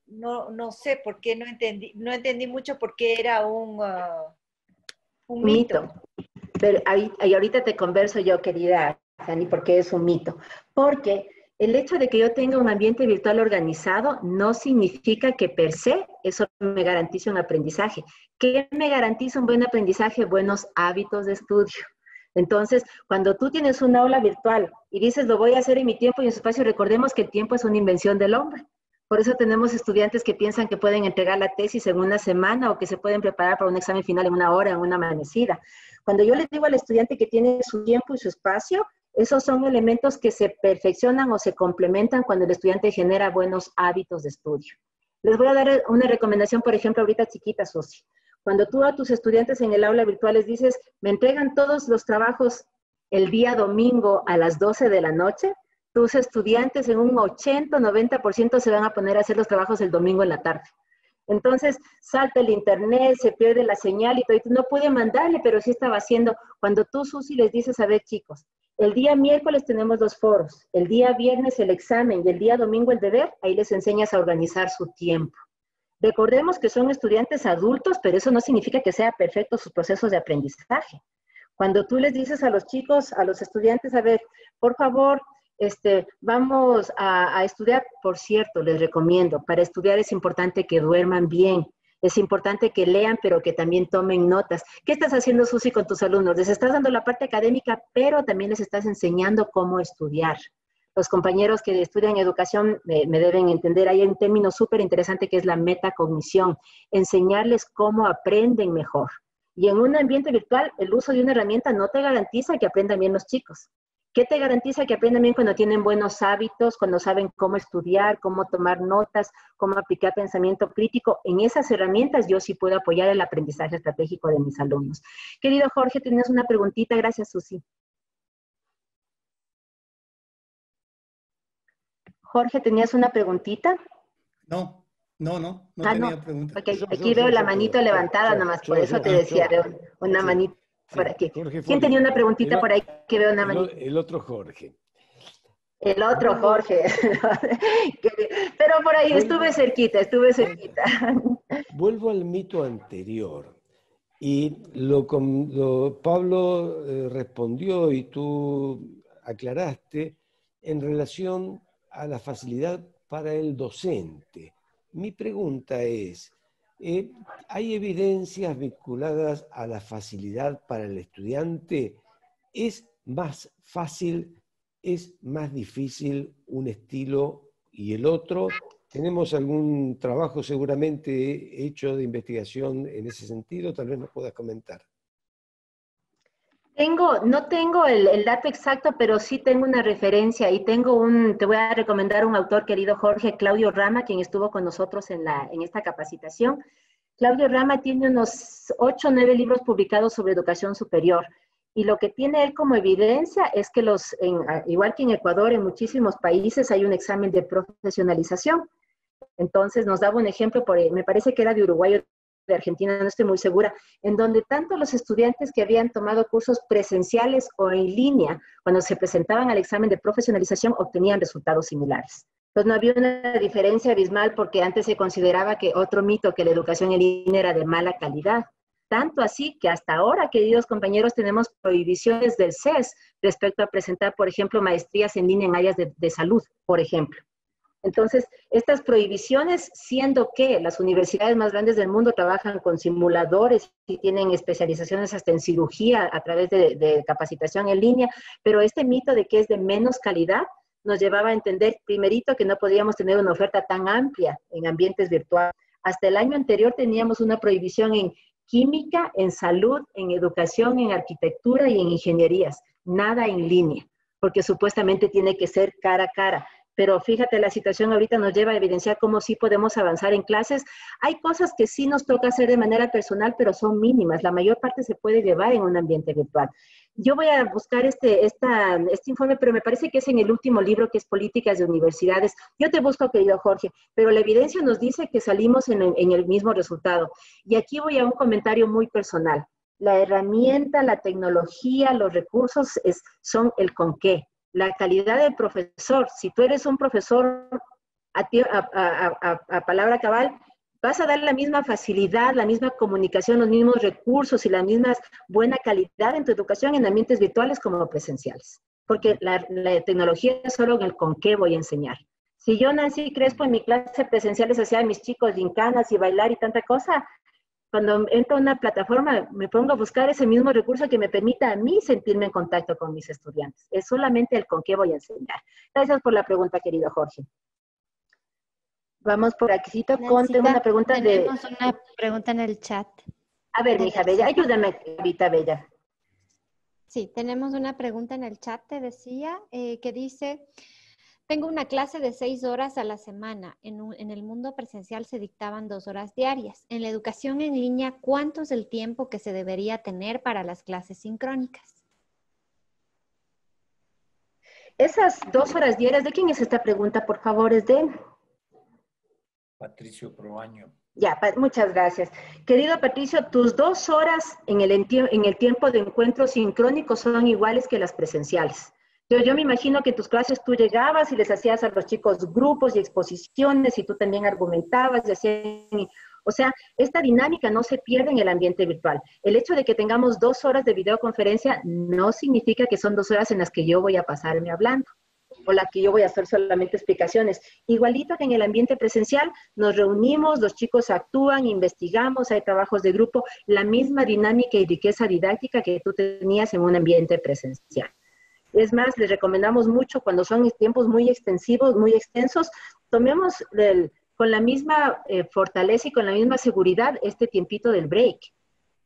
Speaker 17: no, sé por qué no entendí, no entendí mucho por qué era un, uh, un mito.
Speaker 1: Pero ahí, ahorita te converso yo, querida Fanny, por qué es un mito. Porque el hecho de que yo tenga un ambiente virtual organizado no significa que per se eso me garantice un aprendizaje. ¿Qué me garantiza un buen aprendizaje? Buenos hábitos de estudio. Entonces, cuando tú tienes una aula virtual y dices, lo voy a hacer en mi tiempo y en su espacio, recordemos que el tiempo es una invención del hombre. Por eso tenemos estudiantes que piensan que pueden entregar la tesis en una semana o que se pueden preparar para un examen final en una hora, en una amanecida. Cuando yo le digo al estudiante que tiene su tiempo y su espacio, esos son elementos que se perfeccionan o se complementan cuando el estudiante genera buenos hábitos de estudio. Les voy a dar una recomendación, por ejemplo, ahorita chiquita, Susi. Cuando tú a tus estudiantes en el aula virtual les dices, me entregan todos los trabajos el día domingo a las 12 de la noche, tus estudiantes en un 80, 90% se van a poner a hacer los trabajos el domingo en la tarde. Entonces, salta el internet, se pierde la señal y todo. No pude mandarle, pero sí estaba haciendo. Cuando tú, Susi, les dices, a ver, chicos, el día miércoles tenemos dos foros, el día viernes el examen y el día domingo el deber, ahí les enseñas a organizar su tiempo. Recordemos que son estudiantes adultos, pero eso no significa que sea perfecto sus procesos de aprendizaje. Cuando tú les dices a los chicos, a los estudiantes, a ver, por favor, este, vamos a, a estudiar, por cierto, les recomiendo, para estudiar es importante que duerman bien, es importante que lean, pero que también tomen notas. ¿Qué estás haciendo, Susi, con tus alumnos? Les estás dando la parte académica, pero también les estás enseñando cómo estudiar. Los compañeros que estudian educación me, deben entender, hay un término súper interesante que es la metacognición, enseñarles cómo aprenden mejor. Y en un ambiente virtual, el uso de una herramienta no te garantiza que aprendan bien los chicos. ¿Qué te garantiza que aprendan bien cuando tienen buenos hábitos, cuando saben cómo estudiar, cómo tomar notas, cómo aplicar pensamiento crítico? En esas herramientas yo sí puedo apoyar el aprendizaje estratégico de mis alumnos. Querido Jorge, tienes una preguntita. Gracias, Susi. Jorge, ¿tenías una preguntita?
Speaker 16: No, no, no, no
Speaker 1: ah, tenía pregunta. aquí veo la manito levantada nomás, por eso te decía, de una manita por aquí. ¿Quién tenía una preguntita por ahí que veo una manita?
Speaker 22: El otro Jorge.
Speaker 1: El otro Jorge. Pero por ahí estuve cerquita, estuve cerquita.
Speaker 22: Vuelvo al mito anterior. Y lo, Pablo eh, respondió y tú aclaraste en relación a la facilidad para el docente. Mi pregunta es, Eh, ¿Hay evidencias vinculadas a la facilidad para el estudiante? ¿Es más fácil, es más difícil un estilo y el otro? ¿Tenemos algún trabajo seguramente hecho de investigación en ese sentido? Tal vez nos puedas comentar.
Speaker 1: Tengo, no tengo el, dato exacto, pero sí tengo una referencia y tengo un, te voy a recomendar un autor querido Jorge Claudio Rama, quien estuvo con nosotros en, la, en esta capacitación. Claudio Rama tiene unos ocho o nueve libros publicados sobre educación superior. Y lo que tiene él como evidencia es que los, igual que en Ecuador, en muchísimos países hay un examen de profesionalización. Entonces nos daba un ejemplo, por, me parece que era de Uruguay de Argentina, no estoy muy segura, en donde tanto los estudiantes que habían tomado cursos presenciales o en línea, cuando se presentaban al examen de profesionalización, obtenían resultados similares. Entonces no había una diferencia abismal porque antes se consideraba que otro mito, que la educación en línea era de mala calidad. Tanto así que hasta ahora, queridos compañeros, tenemos prohibiciones del CES respecto a presentar, por ejemplo, maestrías en línea en áreas de, de salud, por ejemplo. Entonces, estas prohibiciones, siendo que las universidades más grandes del mundo trabajan con simuladores y tienen especializaciones hasta en cirugía a través de, capacitación en línea, pero este mito de que es de menos calidad nos llevaba a entender, primerito, que no podíamos tener una oferta tan amplia en ambientes virtuales. Hasta el año anterior teníamos una prohibición en química, en salud, en educación, en arquitectura y en ingenierías, nada en línea, porque supuestamente tiene que ser cara a cara pero fíjate, la situación ahorita nos lleva a evidenciar cómo sí podemos avanzar en clases. Hay cosas que sí nos toca hacer de manera personal, pero son mínimas. La mayor parte se puede llevar en un ambiente virtual. Yo voy a buscar este, este informe, pero me parece que es en el último libro, que es Políticas de Universidades. Yo te busco, querido Jorge, pero la evidencia nos dice que salimos en, en el mismo resultado. Y aquí voy a un comentario muy personal. La herramienta, la tecnología, los recursos es, son el con qué la calidad del profesor. Si tú eres un profesor a, palabra cabal, vas a dar la misma facilidad, la misma comunicación, los mismos recursos y la misma buena calidad en tu educación en ambientes virtuales como presenciales. Porque la, tecnología es solo en el con qué voy a enseñar. Si yo, Nancy Crespo, en mi clase presencial les hacía a mis chicos gincanas y bailar y tanta cosa, cuando entro a una plataforma, me pongo a buscar ese mismo recurso que me permita a mí sentirme en contacto con mis estudiantes. Es solamente el con qué voy a enseñar. Gracias por la pregunta, querido Jorge. Vamos por aquí con tengo una pregunta
Speaker 5: tenemos una pregunta en el chat.
Speaker 1: A ver, mi hija Bella, ayúdame, Vita Bella.
Speaker 5: Sí, tenemos una pregunta en el chat, te decía, eh, que dice, tengo una clase de seis horas a la semana. En, el mundo presencial se dictaban dos horas diarias. En la educación en línea, ¿cuánto es el tiempo que se debería tener para las clases sincrónicas?
Speaker 1: Esas dos horas diarias, ¿de quién es esta pregunta? Por favor, es de...
Speaker 11: Patricio Proaño.
Speaker 1: Ya, muchas gracias. Querido Patricio, tus dos horas en el, en el tiempo de encuentro sincrónico son iguales que las presenciales. Yo, me imagino que en tus clases tú llegabas y les hacías a los chicos grupos y exposiciones y tú también argumentabas y hacías... O sea, esta dinámica no se pierde en el ambiente virtual. El hecho de que tengamos dos horas de videoconferencia no significa que son dos horas en las que yo voy a pasarme hablando o la que yo voy a hacer solamente explicaciones. Igualito que en el ambiente presencial, nos reunimos, los chicos actúan, investigamos, hay trabajos de grupo, la misma dinámica y riqueza didáctica que tú tenías en un ambiente presencial. Es más, les recomendamos mucho cuando son tiempos muy extensivos, muy extensos, tomemos con la misma eh, fortaleza y con la misma seguridad este tiempito del break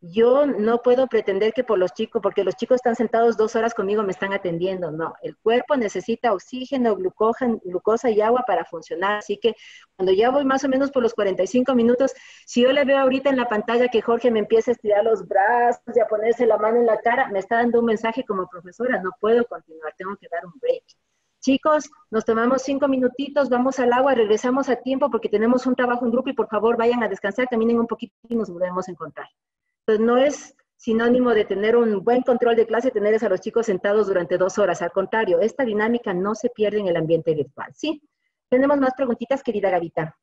Speaker 1: yo no puedo pretender que por los chicos, porque los chicos están sentados dos horas conmigo, me están atendiendo. No, el cuerpo necesita oxígeno, glucosa y agua para funcionar. Así que cuando ya voy más o menos por los 45 minutos, si yo le veo ahorita en la pantalla que Jorge me empieza a estirar los brazos y a ponerse la mano en la cara, me está dando un mensaje como profesora, no puedo continuar, tengo que dar un break. Chicos, nos tomamos cinco minutitos, vamos al agua, regresamos a tiempo porque tenemos un trabajo en grupo y por favor vayan a descansar, caminen un poquito y nos volvemos a encontrar. Entonces, no es sinónimo de tener un buen control de clase, tener a los chicos sentados durante dos horas. Al contrario, esta dinámica no se pierde en el ambiente virtual. ¿Sí? Tenemos más preguntitas, querida Gavita.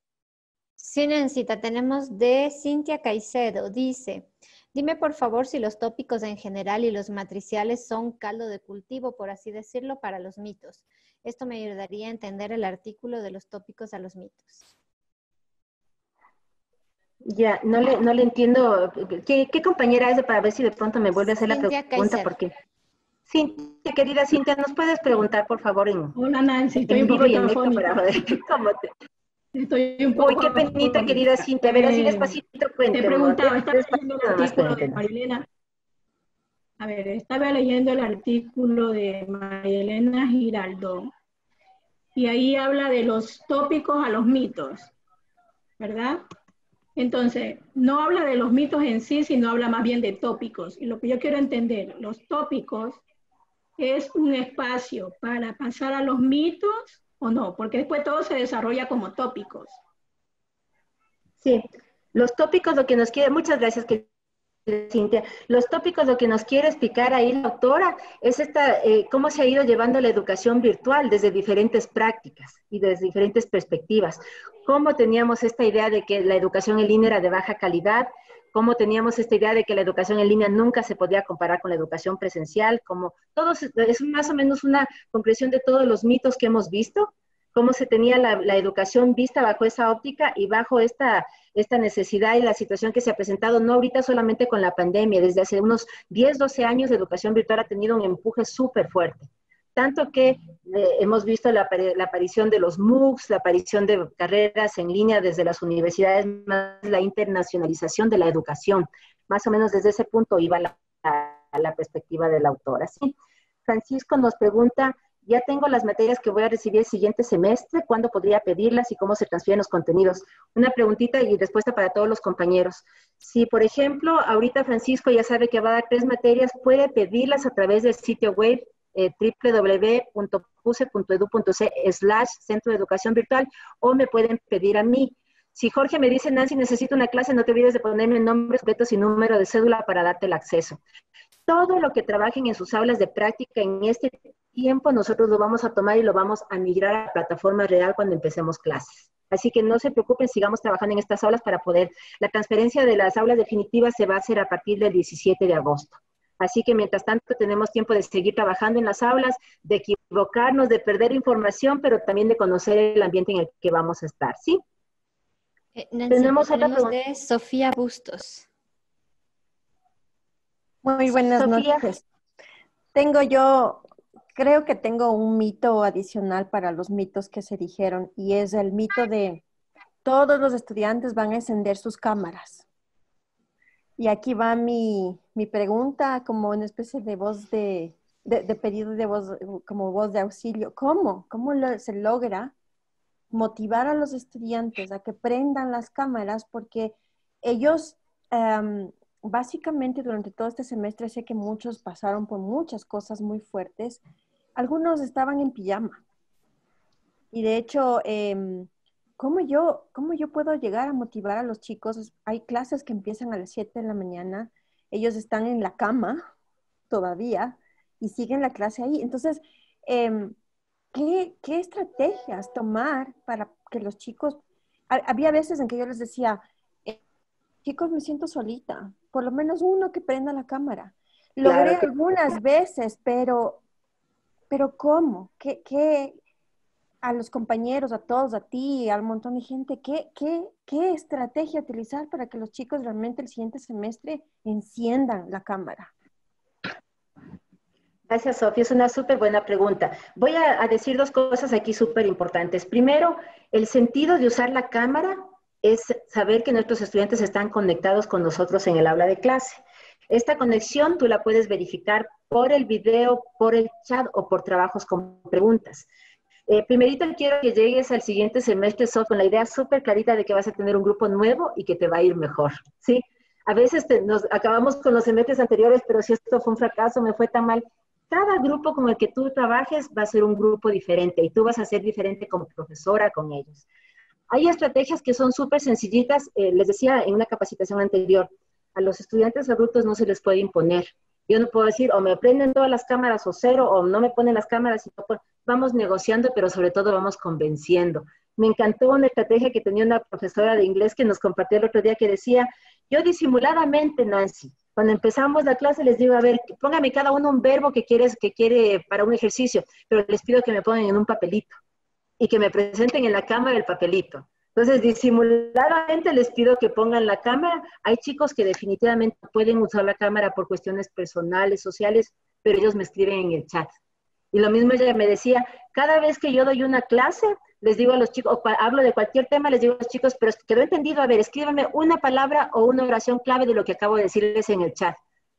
Speaker 5: Sí, Nencita, tenemos de Cintia Caicedo. Dice, dime por favor si los tópicos en general y los matriciales son caldo de cultivo, por así decirlo, para los mitos. Esto me ayudaría a entender el artículo de los tópicos a los mitos.
Speaker 1: Ya, no le, no le entiendo. ¿Qué, qué compañera es para ver si de pronto me vuelve a hacer la pregunta?
Speaker 5: Kaiser.
Speaker 1: Porque Cintia, querida Cintia, ¿nos puedes preguntar, por favor, en,
Speaker 23: Hola Nancy, estoy
Speaker 1: en
Speaker 23: un
Speaker 1: vivo y
Speaker 23: poquito
Speaker 1: en directo
Speaker 23: afónica.
Speaker 1: para ver cómo te...
Speaker 23: Estoy un poco
Speaker 1: Uy, qué penita, querida Cintia. A ver, así
Speaker 23: Eh,
Speaker 1: despacito
Speaker 23: Te
Speaker 1: cuéntenos.
Speaker 23: preguntaba, estaba leyendo el artículo de. Marilena. A ver, estaba leyendo el artículo de Marilena Giraldo. Y ahí habla de los tópicos a los mitos, ¿verdad? Entonces, no habla de los mitos en sí, sino habla más bien de tópicos. Y lo que yo quiero entender, los tópicos es un espacio para pasar a los mitos o no, porque después todo se desarrolla como tópicos.
Speaker 1: Sí, los tópicos lo que nos quiere, muchas gracias que Cintia, los tópicos lo que nos quiere explicar ahí la autora es esta, eh, cómo se ha ido llevando la educación virtual desde diferentes prácticas y desde diferentes perspectivas. Cómo teníamos esta idea de que la educación en línea era de baja calidad, cómo teníamos esta idea de que la educación en línea nunca se podía comparar con la educación presencial, como todo se- es más o menos una concreción de todos los mitos que hemos visto, cómo se tenía la, la educación vista bajo esa óptica y bajo esta, esta necesidad y la situación que se ha presentado, no ahorita solamente con la pandemia, desde hace unos 10, 12 años la educación virtual ha tenido un empuje súper fuerte. Tanto que eh, hemos visto la, la aparición de los MOOCs, la aparición de carreras en línea desde las universidades, más la internacionalización de la educación. Más o menos desde ese punto iba la, la- perspectiva de la autora. ¿sí? Francisco nos pregunta, ya tengo las materias que voy a recibir el siguiente semestre, ¿cuándo podría pedirlas y cómo se transfieren los contenidos? Una preguntita y respuesta para todos los compañeros. Si, por ejemplo, ahorita Francisco ya sabe que va a dar tres materias, puede pedirlas a través del sitio web eh, www.puse.edu.c slash Centro de Educación Virtual o me pueden pedir a mí. Si Jorge me dice, Nancy, necesito una clase, no te olvides de ponerme nombres completos y número de cédula para darte el acceso. Todo lo que trabajen en sus aulas de práctica en este tiempo, nosotros lo vamos a tomar y lo vamos a migrar a la plataforma real cuando empecemos clases. Así que no se preocupen, sigamos trabajando en estas aulas para poder, la transferencia de las aulas definitivas se va a hacer a partir del 17 de agosto. Así que mientras tanto tenemos tiempo de seguir trabajando en las aulas, de equivocarnos, de perder información, pero también de conocer el ambiente en el que vamos a estar, ¿sí?
Speaker 5: Eh, Nancy,
Speaker 1: Tenemos otra pregunta.
Speaker 5: de Sofía Bustos.
Speaker 10: Muy buenas
Speaker 1: Sofía.
Speaker 10: noches. Tengo yo, creo que tengo un mito adicional para los mitos que se dijeron y es el mito de todos los estudiantes van a encender sus cámaras. Y aquí va mi, mi pregunta como una especie de voz de, de, pedido de voz, como voz de auxilio. ¿Cómo? ¿Cómo se logra motivar a los estudiantes a que prendan las cámaras? Porque ellos, em, básicamente durante todo este semestre, sé que muchos pasaron por muchas cosas muy fuertes. Algunos estaban en pijama. Y de hecho, em, ¿cómo yo, ¿cómo yo puedo llegar a motivar a los chicos? Hay clases que empiezan a las 7 de la mañana, ellos están en la cama todavía y siguen la clase ahí. Entonces, em, ¿qué, qué estrategias tomar para que los chicos... ha- Había veces en que yo les decía, "Eh, chicos, me siento solita, por lo menos uno que prenda la cámara.
Speaker 1: Claro
Speaker 10: Logré
Speaker 1: que-
Speaker 10: algunas veces, pero, pero ¿cómo? ¿Qué, qué, a los compañeros, a todos, a ti, al montón de gente, ¿qué, qué, qué estrategia utilizar para que los chicos realmente el siguiente semestre enciendan la cámara?
Speaker 1: Gracias, Sofía. Es una súper buena pregunta. Voy a, a decir dos cosas aquí súper importantes. Primero, el sentido de usar la cámara es saber que nuestros estudiantes están conectados con nosotros en el aula de clase. Esta conexión tú la puedes verificar por el video, por el chat o por trabajos con preguntas. Eh, primerito quiero que llegues al siguiente semestre, Sof, con la idea súper clarita de que vas a tener un grupo nuevo y que te va a ir mejor, ¿sí? A veces nos acabamos con los semestres anteriores, pero si esto fue un fracaso, me fue tan mal. Cada grupo con el que tú trabajes va a ser un grupo diferente y tú vas a ser diferente como profesora con ellos. Hay estrategias que son súper sencillitas. eh, les decía en una capacitación anterior, a los estudiantes adultos no se les puede imponer. Yo no puedo decir, o me prenden todas las cámaras o cero, o no me ponen las cámaras. Y. Vamos negociando, pero sobre todo vamos convenciendo. Me encantó una estrategia que tenía una profesora de inglés que nos compartió el otro día que decía, yo disimuladamente, Nancy, cuando empezamos la clase les digo, a ver, póngame cada uno un verbo que quieres, que quiere para un ejercicio, pero les pido que me pongan en un papelito y que me presenten en la cámara el papelito. Entonces, disimuladamente les pido que pongan la cámara. Hay chicos que definitivamente pueden usar la cámara por cuestiones personales, sociales, pero ellos me escriben en el chat. Y lo mismo ella me decía, cada vez que yo doy una clase, les digo a los chicos, o hablo de cualquier tema, les digo a los chicos, pero quedó entendido, a ver, escríbeme una palabra o una oración clave de lo que acabo de decirles en el chat.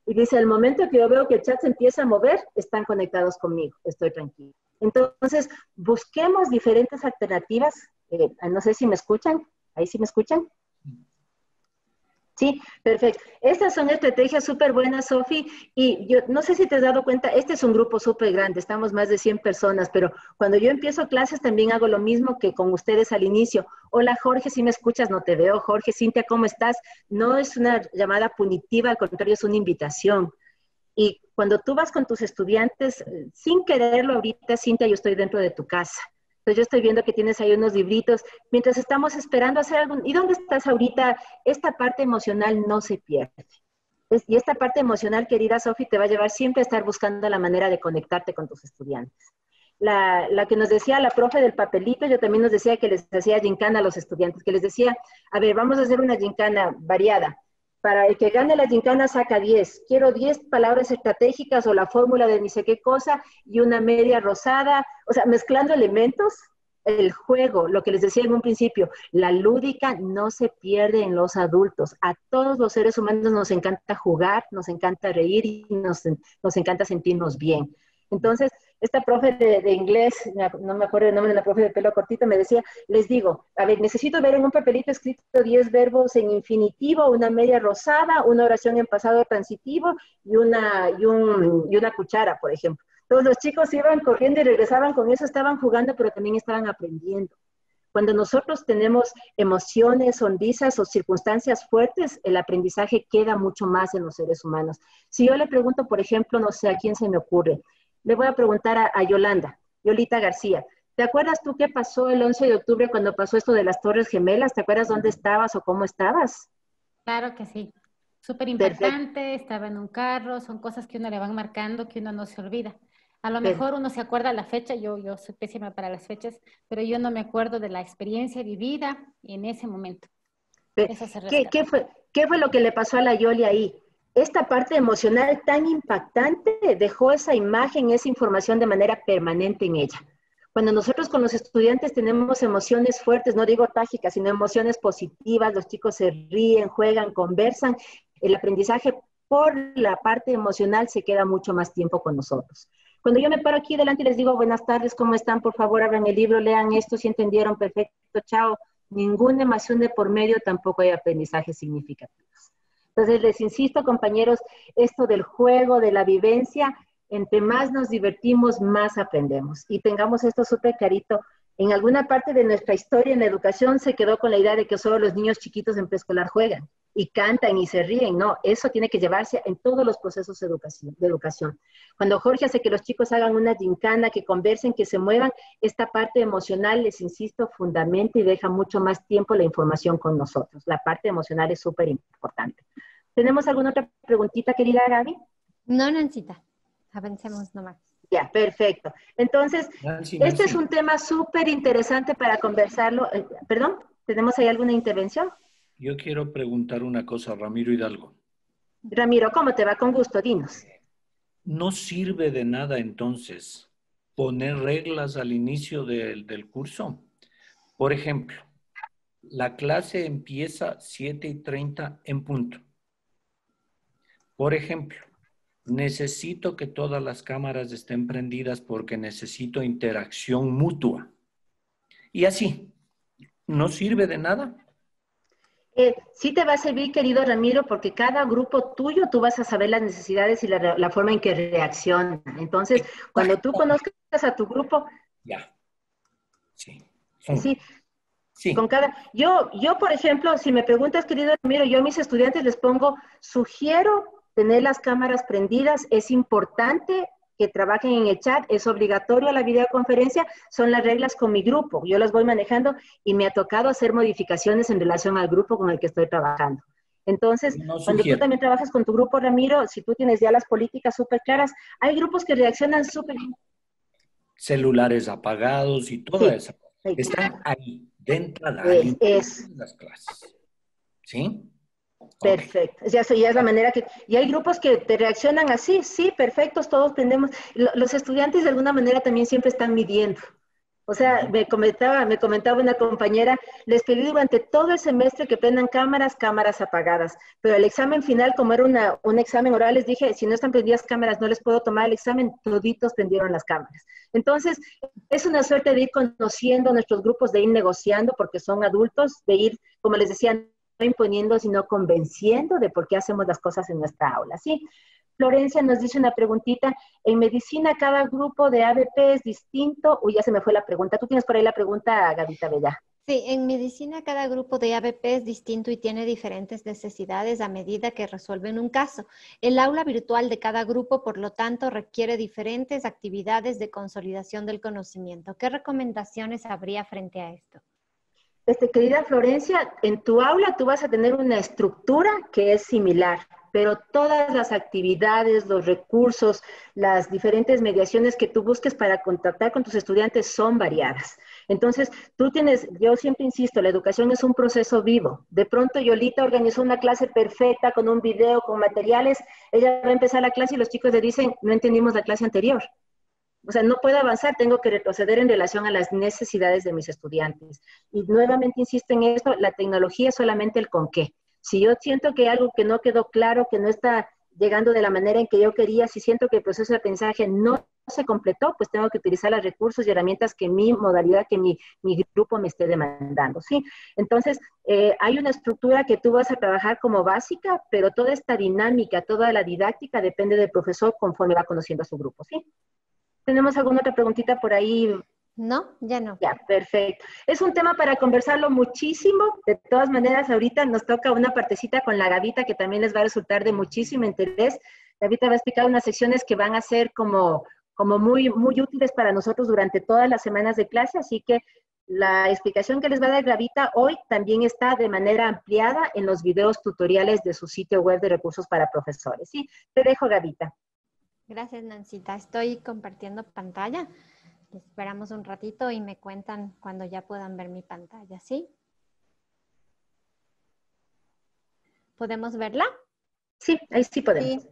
Speaker 1: Y dice, el momento que yo veo que el chat se empieza a mover, están conectados conmigo, estoy tranquilo. Entonces, busquemos diferentes alternativas. Eh, no sé si me escuchan, ahí sí me escuchan. Sí, perfecto. Estas son estrategias súper buenas, Sofi. Y yo no sé si te has dado cuenta, este es un grupo súper grande, estamos más de 100 personas, pero cuando yo empiezo clases también hago lo mismo que con ustedes al inicio. Hola, Jorge, si me escuchas, no te veo. Jorge, Cintia, ¿cómo estás? No es una llamada punitiva, al contrario, es una invitación. Y cuando tú vas con tus estudiantes, sin quererlo ahorita, Cintia, yo estoy dentro de tu casa entonces yo estoy viendo que tienes ahí unos libritos. Mientras estamos esperando hacer algún... ¿Y dónde estás ahorita? Esta parte emocional no se pierde. y esta parte emocional, querida Sofi, te va a llevar siempre a estar buscando la manera de conectarte con tus estudiantes. La, la, que nos decía la profe del papelito, yo también nos decía que les hacía gincana a los estudiantes, que les decía, a ver, vamos a hacer una gincana variada para el que gane la gincana saca 10. Quiero 10 palabras estratégicas o la fórmula de ni sé qué cosa y una media rosada. O sea, mezclando elementos, el juego, lo que les decía en un principio, la lúdica no se pierde en los adultos. A todos los seres humanos nos encanta jugar, nos encanta reír y nos, nos encanta sentirnos bien. Entonces, esta profe de, inglés, no me acuerdo el nombre de la profe de pelo cortito, me decía, les digo, a ver, necesito ver en un papelito escrito 10 verbos en infinitivo, una media rosada, una oración en pasado transitivo y una, y, y una cuchara, por ejemplo. Todos los chicos iban corriendo y regresaban con eso, estaban jugando, pero también estaban aprendiendo. Cuando nosotros tenemos emociones, sonrisas o circunstancias fuertes, el aprendizaje queda mucho más en los seres humanos. Si yo le pregunto, por ejemplo, no sé a quién se me ocurre, le voy a preguntar a, Yolanda, Yolita García. ¿Te acuerdas tú qué pasó el 11 de octubre cuando pasó esto de las Torres Gemelas? ¿Te acuerdas dónde estabas o cómo estabas?
Speaker 24: Claro que sí. Súper importante, estaba en un carro, son cosas que uno le van marcando que uno no se olvida. A lo mejor uno se acuerda la fecha, yo, yo soy pésima para las fechas, pero yo no me acuerdo de la experiencia vivida en ese momento.
Speaker 1: ¿Qué, ¿qué, fue, ¿Qué fue lo que le pasó a la Yoli ahí? Esta parte emocional tan impactante dejó esa imagen, esa información de manera permanente en ella. Cuando nosotros con los estudiantes tenemos emociones fuertes, no digo trágicas, sino emociones positivas, los chicos se ríen, juegan, conversan, el aprendizaje por la parte emocional se queda mucho más tiempo con nosotros. Cuando yo me paro aquí delante y les digo, buenas tardes, ¿cómo están? Por favor, abran el libro, lean esto, si entendieron, perfecto, chao. Ninguna emoción de por medio, tampoco hay aprendizaje significativo. Entonces, les insisto, compañeros, esto del juego, de la vivencia, entre más nos divertimos, más aprendemos. Y tengamos esto súper clarito. En alguna parte de nuestra historia en la educación se quedó con la idea de que solo los niños chiquitos en preescolar juegan y cantan y se ríen. No, eso tiene que llevarse en todos los procesos de educación. De educación. Cuando Jorge hace que los chicos hagan una gincana, que conversen, que se muevan, esta parte emocional, les insisto, fundamenta y deja mucho más tiempo la información con nosotros. La parte emocional es súper importante. ¿Tenemos alguna otra preguntita, querida Gaby?
Speaker 5: No, Nancita. Avancemos nomás.
Speaker 1: Ya, perfecto. Entonces, este es un tema súper interesante para conversarlo. Eh, perdón, ¿tenemos ahí alguna intervención?
Speaker 9: Yo quiero preguntar una cosa, Ramiro Hidalgo.
Speaker 1: Ramiro, ¿cómo te va? Con gusto, dinos.
Speaker 9: ¿No sirve de nada entonces poner reglas al inicio del curso? Por ejemplo, la clase empieza 7 y 30 en punto. Por ejemplo, necesito que todas las cámaras estén prendidas porque necesito interacción mutua. Y así, ¿no sirve de nada?
Speaker 1: Eh, sí te va a servir, querido Ramiro, porque cada grupo tuyo tú vas a saber las necesidades y la, forma en que reacciona. Entonces, cuando tú conozcas a tu grupo...
Speaker 9: Ya.
Speaker 1: Sí. Sí. Sí. Con cada, yo, yo, por ejemplo, si me preguntas, querido Ramiro, yo a mis estudiantes les pongo, sugiero tener las cámaras prendidas, es importante que trabajen en el chat, es obligatorio la videoconferencia, son las reglas con mi grupo, yo las voy manejando y me ha tocado hacer modificaciones en relación al grupo con el que estoy trabajando. Entonces, cuando tú también trabajas con tu grupo, Ramiro, si tú tienes ya las políticas súper claras, hay grupos que reaccionan súper
Speaker 9: Celulares apagados y todo eso. Están ahí De entrada,
Speaker 1: Es- es.
Speaker 9: las clases. ¿Sí?
Speaker 1: Perfecto. Ya, eso ya es la manera que... Y hay grupos que te reaccionan así, sí, perfectos, todos tendemos... Lo- Los estudiantes de alguna manera también siempre están midiendo. O sea, me comentaba, me comentaba una compañera, les pedí durante todo el semestre que prendan cámaras, cámaras apagadas, pero el examen final, como era una, un examen oral, les dije, si no están prendidas cámaras, no les puedo tomar el examen, toditos prendieron las cámaras. Entonces, es una suerte de ir conociendo nuestros grupos, de ir negociando, porque son adultos, de ir, como les decía, imponiendo, sino convenciendo de por qué hacemos las cosas en nuestra aula, ¿sí? Florencia nos dice una preguntita, en medicina cada grupo de ABP es distinto, uy, ya se me fue la pregunta, tú tienes por ahí la pregunta, Gavita Bella.
Speaker 5: Sí, en medicina cada grupo de ABP es distinto y tiene diferentes necesidades a medida que resuelven un caso. El aula virtual de cada grupo, por lo tanto, requiere diferentes actividades de consolidación del conocimiento. ¿Qué recomendaciones habría frente a esto?
Speaker 1: Este, querida Florencia, en tu aula tú vas a tener una estructura que es similar, pero todas las actividades, los recursos, las diferentes mediaciones que tú busques para contactar con tus estudiantes son variadas. Entonces, tú tienes, yo siempre insisto, la educación es un proceso vivo. De pronto, Yolita organizó una clase perfecta con un video, con materiales. Ella va a empezar la clase y los chicos le dicen, no entendimos la clase anterior. O sea, no puedo avanzar, tengo que retroceder en relación a las necesidades de mis estudiantes. Y nuevamente insisto en esto, la tecnología es solamente el con qué. Si yo siento que algo que no quedó claro, que no está llegando de la manera en que yo quería, si siento que el proceso de aprendizaje no se completó, pues tengo que utilizar los recursos y herramientas que mi modalidad, que mi, mi grupo me esté demandando, ¿sí? Entonces, eh, hay una estructura que tú vas a trabajar como básica, pero toda esta dinámica, toda la didáctica depende del profesor conforme va conociendo a su grupo, ¿sí? ¿Tenemos alguna otra preguntita por ahí?
Speaker 5: No, ya no.
Speaker 1: Ya, perfecto. Es un tema para conversarlo muchísimo. De todas maneras, ahorita nos toca una partecita con la Gavita que también les va a resultar de muchísimo interés. Gavita va a explicar unas secciones que van a ser como, como muy, muy útiles para nosotros durante todas las semanas de clase, así que la explicación que les va a dar Gavita hoy también está de manera ampliada en los videos tutoriales de su sitio web de recursos para profesores. Sí, te dejo Gavita.
Speaker 5: Gracias, Nancita. Estoy compartiendo pantalla. Esperamos un ratito y me cuentan cuando ya puedan ver mi pantalla, ¿sí? ¿Podemos verla?
Speaker 1: Sí, ahí sí podemos.
Speaker 5: Sí,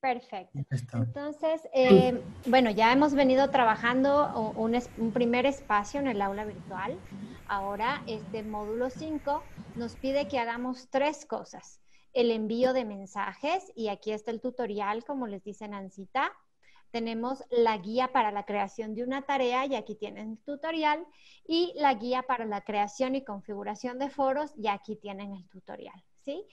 Speaker 5: perfecto. Entonces, eh, bueno, ya hemos venido trabajando un, un primer espacio en el aula virtual. Ahora, este módulo 5 nos pide que hagamos tres cosas. El envío de mensajes, y aquí está el tutorial, como les dice Nancita. Tenemos la guía para la creación de una tarea, y aquí tienen el tutorial, y la guía para la creación y configuración de foros, y aquí tienen el tutorial, ¿sí?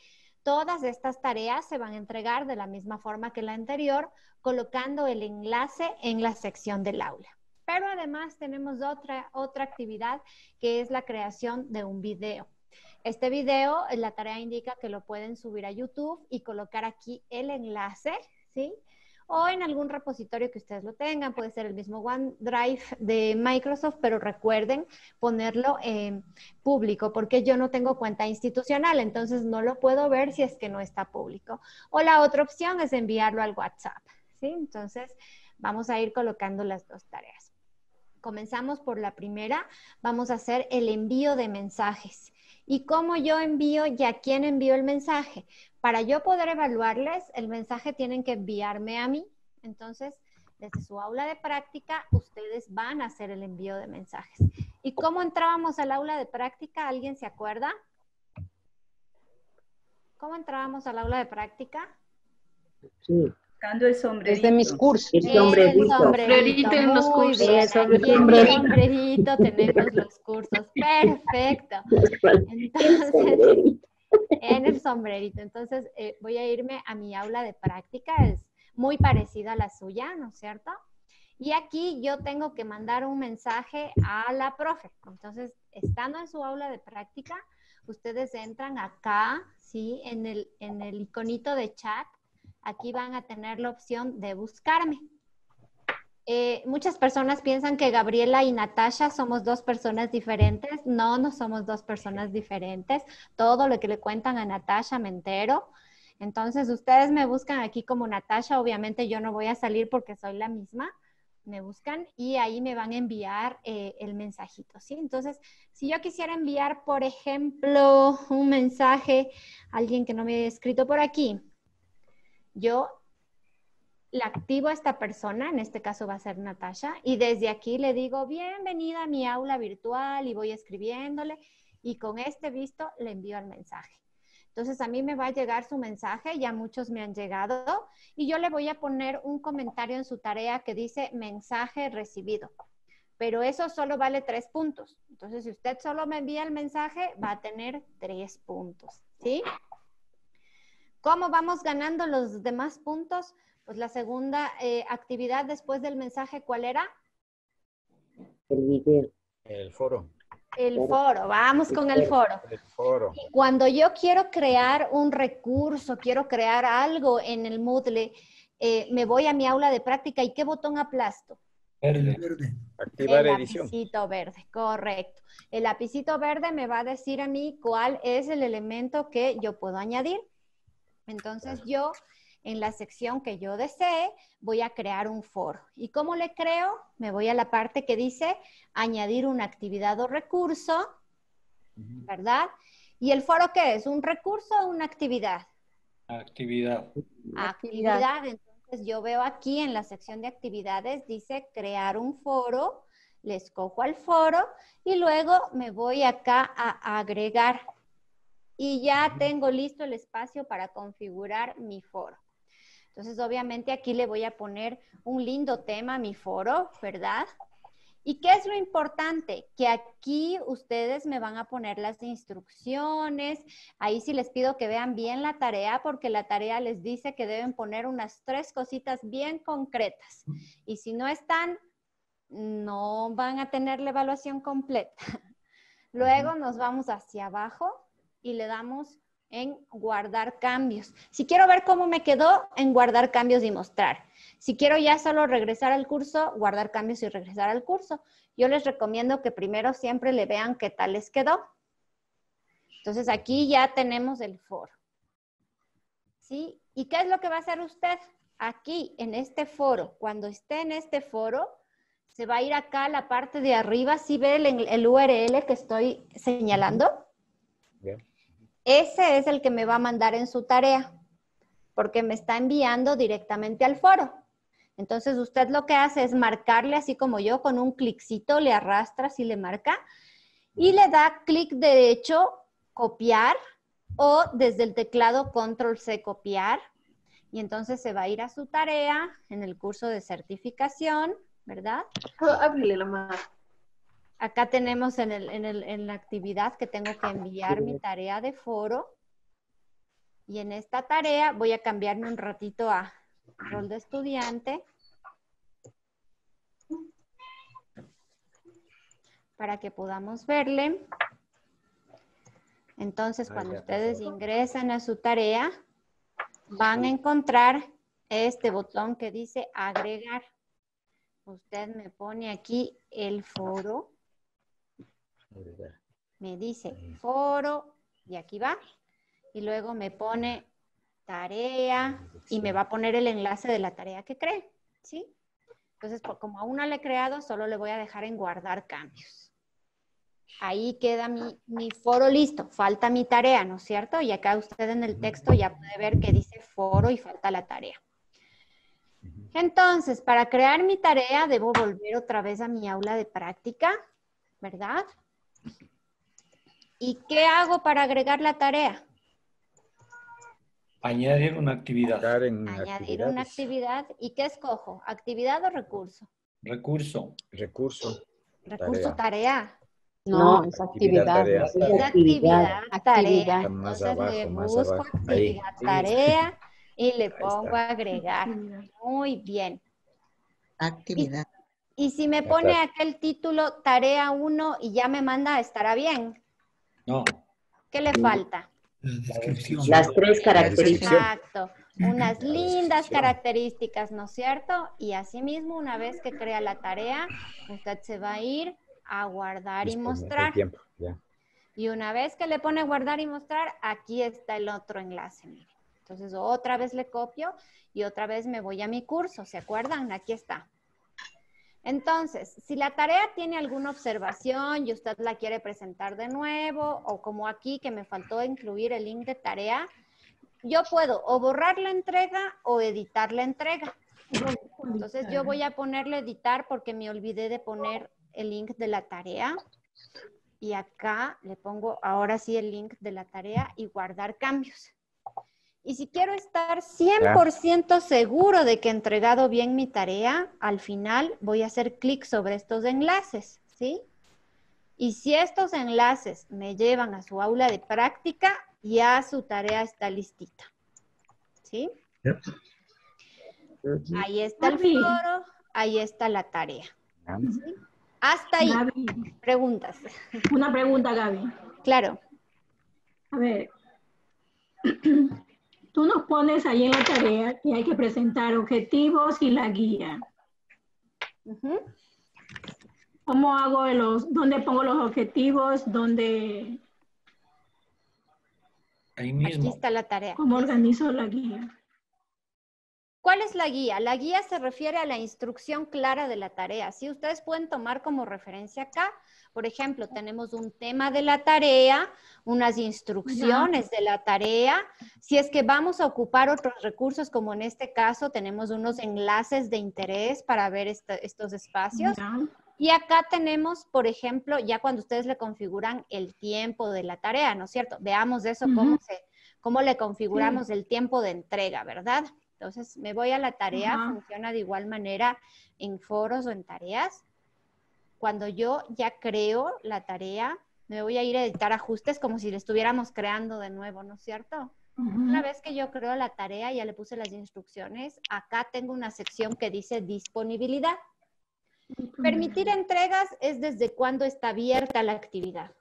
Speaker 5: Todas estas tareas se van a entregar de la misma forma que la anterior, colocando el enlace en la sección del aula. Pero además tenemos otra, otra actividad que es la creación de un video. Este video, eh, la tarea indica que lo pueden subir a YouTube y colocar aquí el enlace, ¿sí? O en algún repositorio que ustedes lo tengan, puede ser el mismo OneDrive de Microsoft, pero recuerden ponerlo en público, porque yo no tengo cuenta institucional, entonces no lo puedo ver si es que no está público. O la otra opción es enviarlo al WhatsApp, ¿sí? Entonces, vamos a ir colocando las dos tareas. Comenzamos por la primera, vamos a hacer el envío de mensajes. ¿Y cómo yo envío y a quién envío el mensaje? Para yo poder evaluarles, el mensaje tienen que enviarme a mí. Entonces, desde su aula de práctica, ustedes van a hacer el envío de mensajes. ¿Y cómo entrábamos al aula de práctica? ¿Alguien se acuerda? ¿Cómo entrábamos al aula de práctica?
Speaker 25: Sí.
Speaker 26: Buscando el sombrerito.
Speaker 25: Desde mis cursos.
Speaker 26: El
Speaker 5: El sombrerito,
Speaker 26: en los cursos.
Speaker 5: bien.
Speaker 26: El sombrerito.
Speaker 5: Aquí en el sombrerito tenemos los cursos. Perfecto. Entonces, en el sombrerito. Entonces, eh, voy a irme a mi aula de práctica. Es muy parecida a la suya, ¿no es cierto? Y aquí yo tengo que mandar un mensaje a la profe. Entonces, estando en su aula de práctica, ustedes entran acá, ¿sí? En el, en el iconito de chat. Aquí van a tener la opción de buscarme. Eh, muchas personas piensan que Gabriela y Natasha somos dos personas diferentes. No, no somos dos personas diferentes. Todo lo que le cuentan a Natasha me entero. Entonces, ustedes me buscan aquí como Natasha. Obviamente yo no voy a salir porque soy la misma. me buscan y ahí me van a enviar eh, el mensajito, ¿sí? Entonces, si yo quisiera enviar, por ejemplo, un mensaje a alguien que no me haya escrito por aquí, yo la activo a esta persona, en este caso va a ser Natasha, y desde aquí le digo, bienvenida a mi aula virtual y voy escribiéndole y con este visto le envío el mensaje. Entonces a mí me va a llegar su mensaje, ya muchos me han llegado, y yo le voy a poner un comentario en su tarea que dice mensaje recibido. Pero eso solo vale tres puntos. Entonces, si usted solo me envía el mensaje, va a tener tres puntos, ¿sí? ¿Cómo vamos ganando los demás puntos? Pues la segunda eh, actividad después del mensaje, ¿cuál era?
Speaker 25: El video.
Speaker 11: El foro.
Speaker 5: El foro, vamos con el foro.
Speaker 11: El foro.
Speaker 5: Cuando yo quiero crear un recurso, quiero crear algo en el Moodle, eh, me voy a mi aula de práctica y ¿qué botón aplasto?
Speaker 11: Verde. Activar
Speaker 5: el
Speaker 11: edición.
Speaker 5: lapicito verde, correcto. El lapicito verde me va a decir a mí cuál es el elemento que yo puedo añadir. Entonces yo en la sección que yo desee, voy a crear un foro. ¿Y cómo le creo? Me voy a la parte que dice añadir una actividad o recurso, ¿verdad? ¿Y el foro qué es? ¿Un recurso o una actividad?
Speaker 9: Actividad.
Speaker 5: Actividad. Entonces yo veo aquí en la sección de actividades, dice crear un foro, le escojo al foro y luego me voy acá a agregar y ya tengo listo el espacio para configurar mi foro. Entonces, obviamente aquí le voy a poner un lindo tema a mi foro, ¿verdad? ¿Y qué es lo importante? Que aquí ustedes me van a poner las instrucciones. Ahí sí les pido que vean bien la tarea porque la tarea les dice que deben poner unas tres cositas bien concretas. Y si no están, no van a tener la evaluación completa. Luego nos vamos hacia abajo y le damos en guardar cambios. Si quiero ver cómo me quedó, en guardar cambios y mostrar. Si quiero ya solo regresar al curso, guardar cambios y regresar al curso. Yo les recomiendo que primero siempre le vean qué tal les quedó. Entonces aquí ya tenemos el foro. ¿Sí? ¿Y qué es lo que va a hacer usted? Aquí, en este foro, cuando esté en este foro, se va a ir acá a la parte de arriba, si ve el, el URL que estoy señalando. Ese es el que me va a mandar en su tarea, porque me está enviando directamente al foro. Entonces usted lo que hace es marcarle así como yo, con un cliccito le arrastra, así le marca, y le da clic derecho, copiar, o desde el teclado control C copiar, y entonces se va a ir a su tarea en el curso de certificación, ¿verdad?
Speaker 1: Háblele la más.
Speaker 5: Acá tenemos en, el, en, el, en, la actividad que tengo que enviar mi tarea de foro. Y en esta tarea voy a cambiarme un ratito a rol de estudiante. Para que podamos verle. Entonces, cuando ustedes ingresan a su tarea, van a encontrar este botón que dice agregar. Usted me pone aquí el foro. Me dice foro y aquí va. Y luego me pone tarea y me va a poner el enlace de la tarea que cree. ¿Sí? Entonces, como aún no le he creado, solo le voy a dejar en guardar cambios. Ahí queda mi, mi, foro listo. Falta mi tarea, ¿no es cierto? Y acá usted en el texto ya puede ver que dice foro y falta la tarea. Entonces, para crear mi tarea, debo volver otra vez a mi aula de práctica, ¿verdad? ¿Y qué hago para agregar la tarea?
Speaker 9: Añadir una actividad.
Speaker 5: Añadir una actividad. ¿Y qué escojo? ¿Actividad o recurso?
Speaker 9: Recurso.
Speaker 11: Recurso.
Speaker 5: Recurso, tarea.
Speaker 18: No, es actividad.
Speaker 5: Es actividad, tarea. Entonces le busco actividad, tarea y le pongo agregar. Muy bien.
Speaker 13: Actividad.
Speaker 5: Y, si me pone aquel título tarea 1 y ya me manda, ¿estará bien?
Speaker 9: No.
Speaker 5: ¿Qué le falta?
Speaker 25: Las tres características.
Speaker 5: Exacto. Unas lindas características, ¿no es cierto? Y asimismo, una vez que crea la tarea, usted se va a ir a guardar y mostrar. Y una vez que le pone guardar y mostrar, aquí está el otro enlace. Mire. Entonces, otra vez le copio y otra vez me voy a mi curso. ¿Se acuerdan? Aquí está. Entonces, si la tarea tiene alguna observación y usted la quiere presentar de nuevo, o como aquí que me faltó incluir el link de tarea, yo puedo o borrar la entrega o editar la entrega. Entonces yo voy a ponerle editar porque me olvidé de poner el link de la tarea. Y acá le pongo ahora sí el link de la tarea y guardar cambios. Y si quiero estar 100% seguro de que he entregado bien mi tarea, al final voy a hacer clic sobre estos enlaces, ¿sí? Y si estos enlaces me llevan a su aula de práctica, ya su tarea está listita. ¿Sí? Ahí está el foro, ahí está la tarea. Hasta ahí. Preguntas.
Speaker 23: Una pregunta, Gaby.
Speaker 5: Claro.
Speaker 23: A ver, tú nos pones ahí en la tarea que hay que presentar objetivos y la guía. ¿Cómo hago los, dónde pongo los objetivos, dónde...
Speaker 9: Ahí mismo.
Speaker 5: Aquí está la tarea.
Speaker 23: ¿Cómo organizo la guía?
Speaker 5: ¿Cuál es la guía? La guía se refiere a la instrucción clara de la tarea. Si ustedes pueden tomar como referencia acá, por ejemplo, tenemos un tema de la tarea, unas instrucciones de la tarea. Si es que vamos a ocupar otros recursos, como en este caso, tenemos unos enlaces de interés para ver estos espacios. Y acá tenemos, por ejemplo, ya cuando ustedes le configuran el tiempo de la tarea, ¿no es cierto? Veamos eso, cómo, se, cómo le configuramos el tiempo de entrega, ¿verdad? Entonces, me voy a la tarea, funciona de igual manera en foros o en tareas. Cuando yo ya creo la tarea, me voy a ir a editar ajustes como si le estuviéramos creando de nuevo, ¿no es cierto? Una vez que yo creo la tarea, ya le puse las instrucciones, acá tengo una sección que dice disponibilidad. Permitir entregas es desde cuándo está abierta la actividad.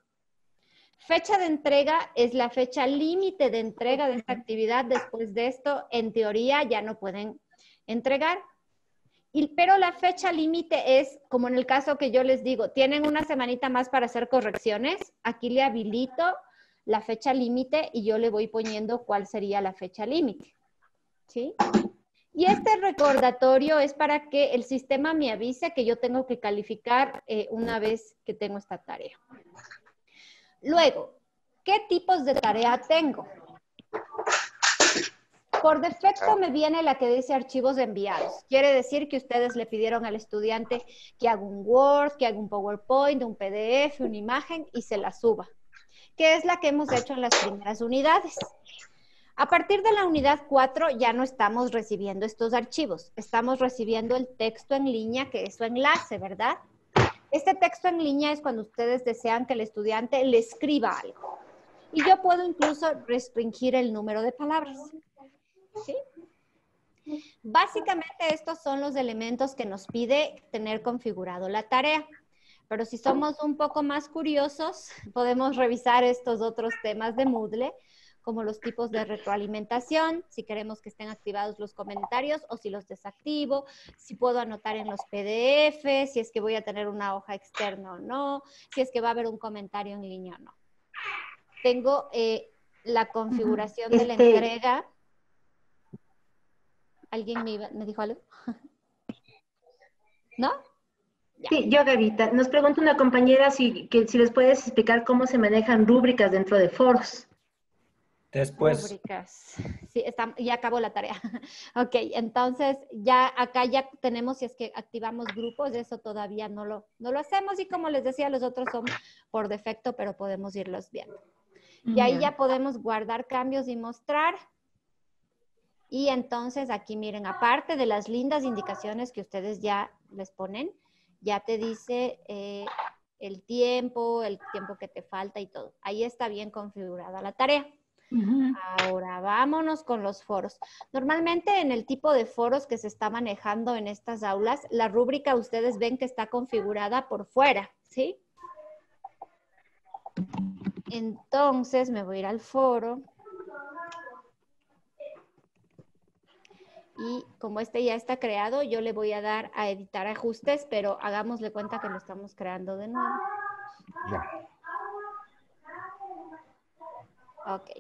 Speaker 5: Fecha de entrega es la fecha límite de entrega de esta actividad. Después de esto, en teoría, ya no pueden entregar. Pero la fecha límite es, como en el caso que yo les digo, tienen una semanita más para hacer correcciones. Aquí le habilito la fecha límite y yo le voy poniendo cuál sería la fecha límite. ¿Sí? Y este recordatorio es para que el sistema me avise que yo tengo que calificar eh, una vez que tengo esta tarea. Luego, ¿qué tipos de tarea tengo? Por defecto me viene la que dice archivos enviados. Quiere decir que ustedes le pidieron al estudiante que haga un Word, que haga un PowerPoint, un PDF, una imagen y se la suba, que es la que hemos hecho en las primeras unidades. A partir de la unidad 4 ya no estamos recibiendo estos archivos, estamos recibiendo el texto en línea que es su enlace, ¿verdad? Este texto en línea es cuando ustedes desean que el estudiante le escriba algo. Y yo puedo incluso restringir el número de palabras. ¿Sí? Básicamente estos son los elementos que nos pide tener configurado la tarea. Pero si somos un poco más curiosos, podemos revisar estos otros temas de Moodle como los tipos de retroalimentación, si queremos que estén activados los comentarios o si los desactivo, si puedo anotar en los PDF, si es que voy a tener una hoja externa o no, si es que va a haber un comentario en línea o no. Tengo eh, la configuración de la este entrega. ¿Alguien me, dijo algo? ¿No?
Speaker 1: Sí, yo, Gavita. Nos pregunta una compañera si, que, si les puedes explicar cómo se manejan rúbricas dentro de foros.
Speaker 9: Después.
Speaker 5: Sí, ya acabó la tarea. ok, entonces ya acá ya tenemos, si es que activamos grupos, eso todavía no lo, no lo hacemos y como les decía, los otros son por defecto, pero podemos irlos viendo. Y ahí ya podemos guardar cambios y mostrar. Y entonces aquí miren, aparte de las lindas indicaciones que ustedes ya les ponen, ya te dice eh, el tiempo, el tiempo que te falta y todo. Ahí está bien configurada la tarea. Ahora vámonos con los foros. Normalmente en el tipo de foros que se está manejando en estas aulas, la rúbrica ustedes ven que está configurada por fuera, ¿sí? Entonces me voy a ir al foro. Y como este ya está creado, yo le voy a dar a editar ajustes, pero hagámosle cuenta que lo estamos creando de nuevo. Ya. Ok.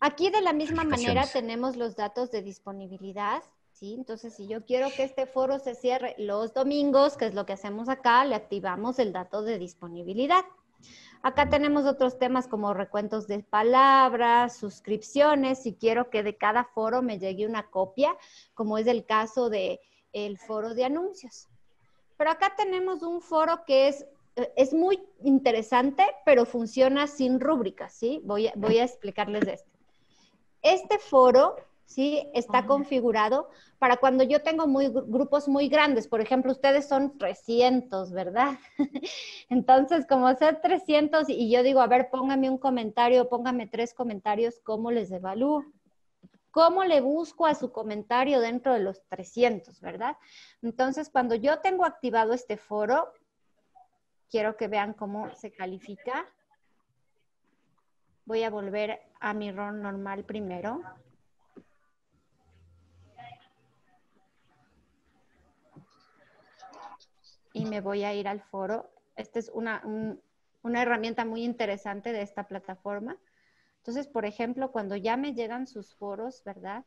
Speaker 5: Aquí de la misma manera tenemos los datos de disponibilidad. ¿sí? Entonces, si yo quiero que este foro se cierre los domingos, que es lo que hacemos acá, le activamos el dato de disponibilidad. Acá tenemos otros temas como recuentos de palabras, suscripciones, si quiero que de cada foro me llegue una copia, como es el caso de el foro de anuncios. Pero acá tenemos un foro que es, es muy interesante, pero funciona sin rúbricas, ¿sí? Voy a, voy a explicarles esto. Este foro ¿sí? Está configurado para cuando yo tengo muy, grupos muy grandes. Por ejemplo, ustedes son 300, ¿verdad? Entonces, como ser 300 y yo digo, a ver, póngame un comentario, póngame tres comentarios, ¿cómo les evalúo? ¿Cómo le busco a su comentario dentro de los 300, verdad? Entonces, cuando yo tengo activado este foro, quiero que vean cómo se califica. Voy a volver a mi rol normal primero. Y me voy a ir al foro. Esta es una, una herramienta muy interesante de esta plataforma. Entonces, por ejemplo, cuando ya me llegan sus foros, ¿verdad?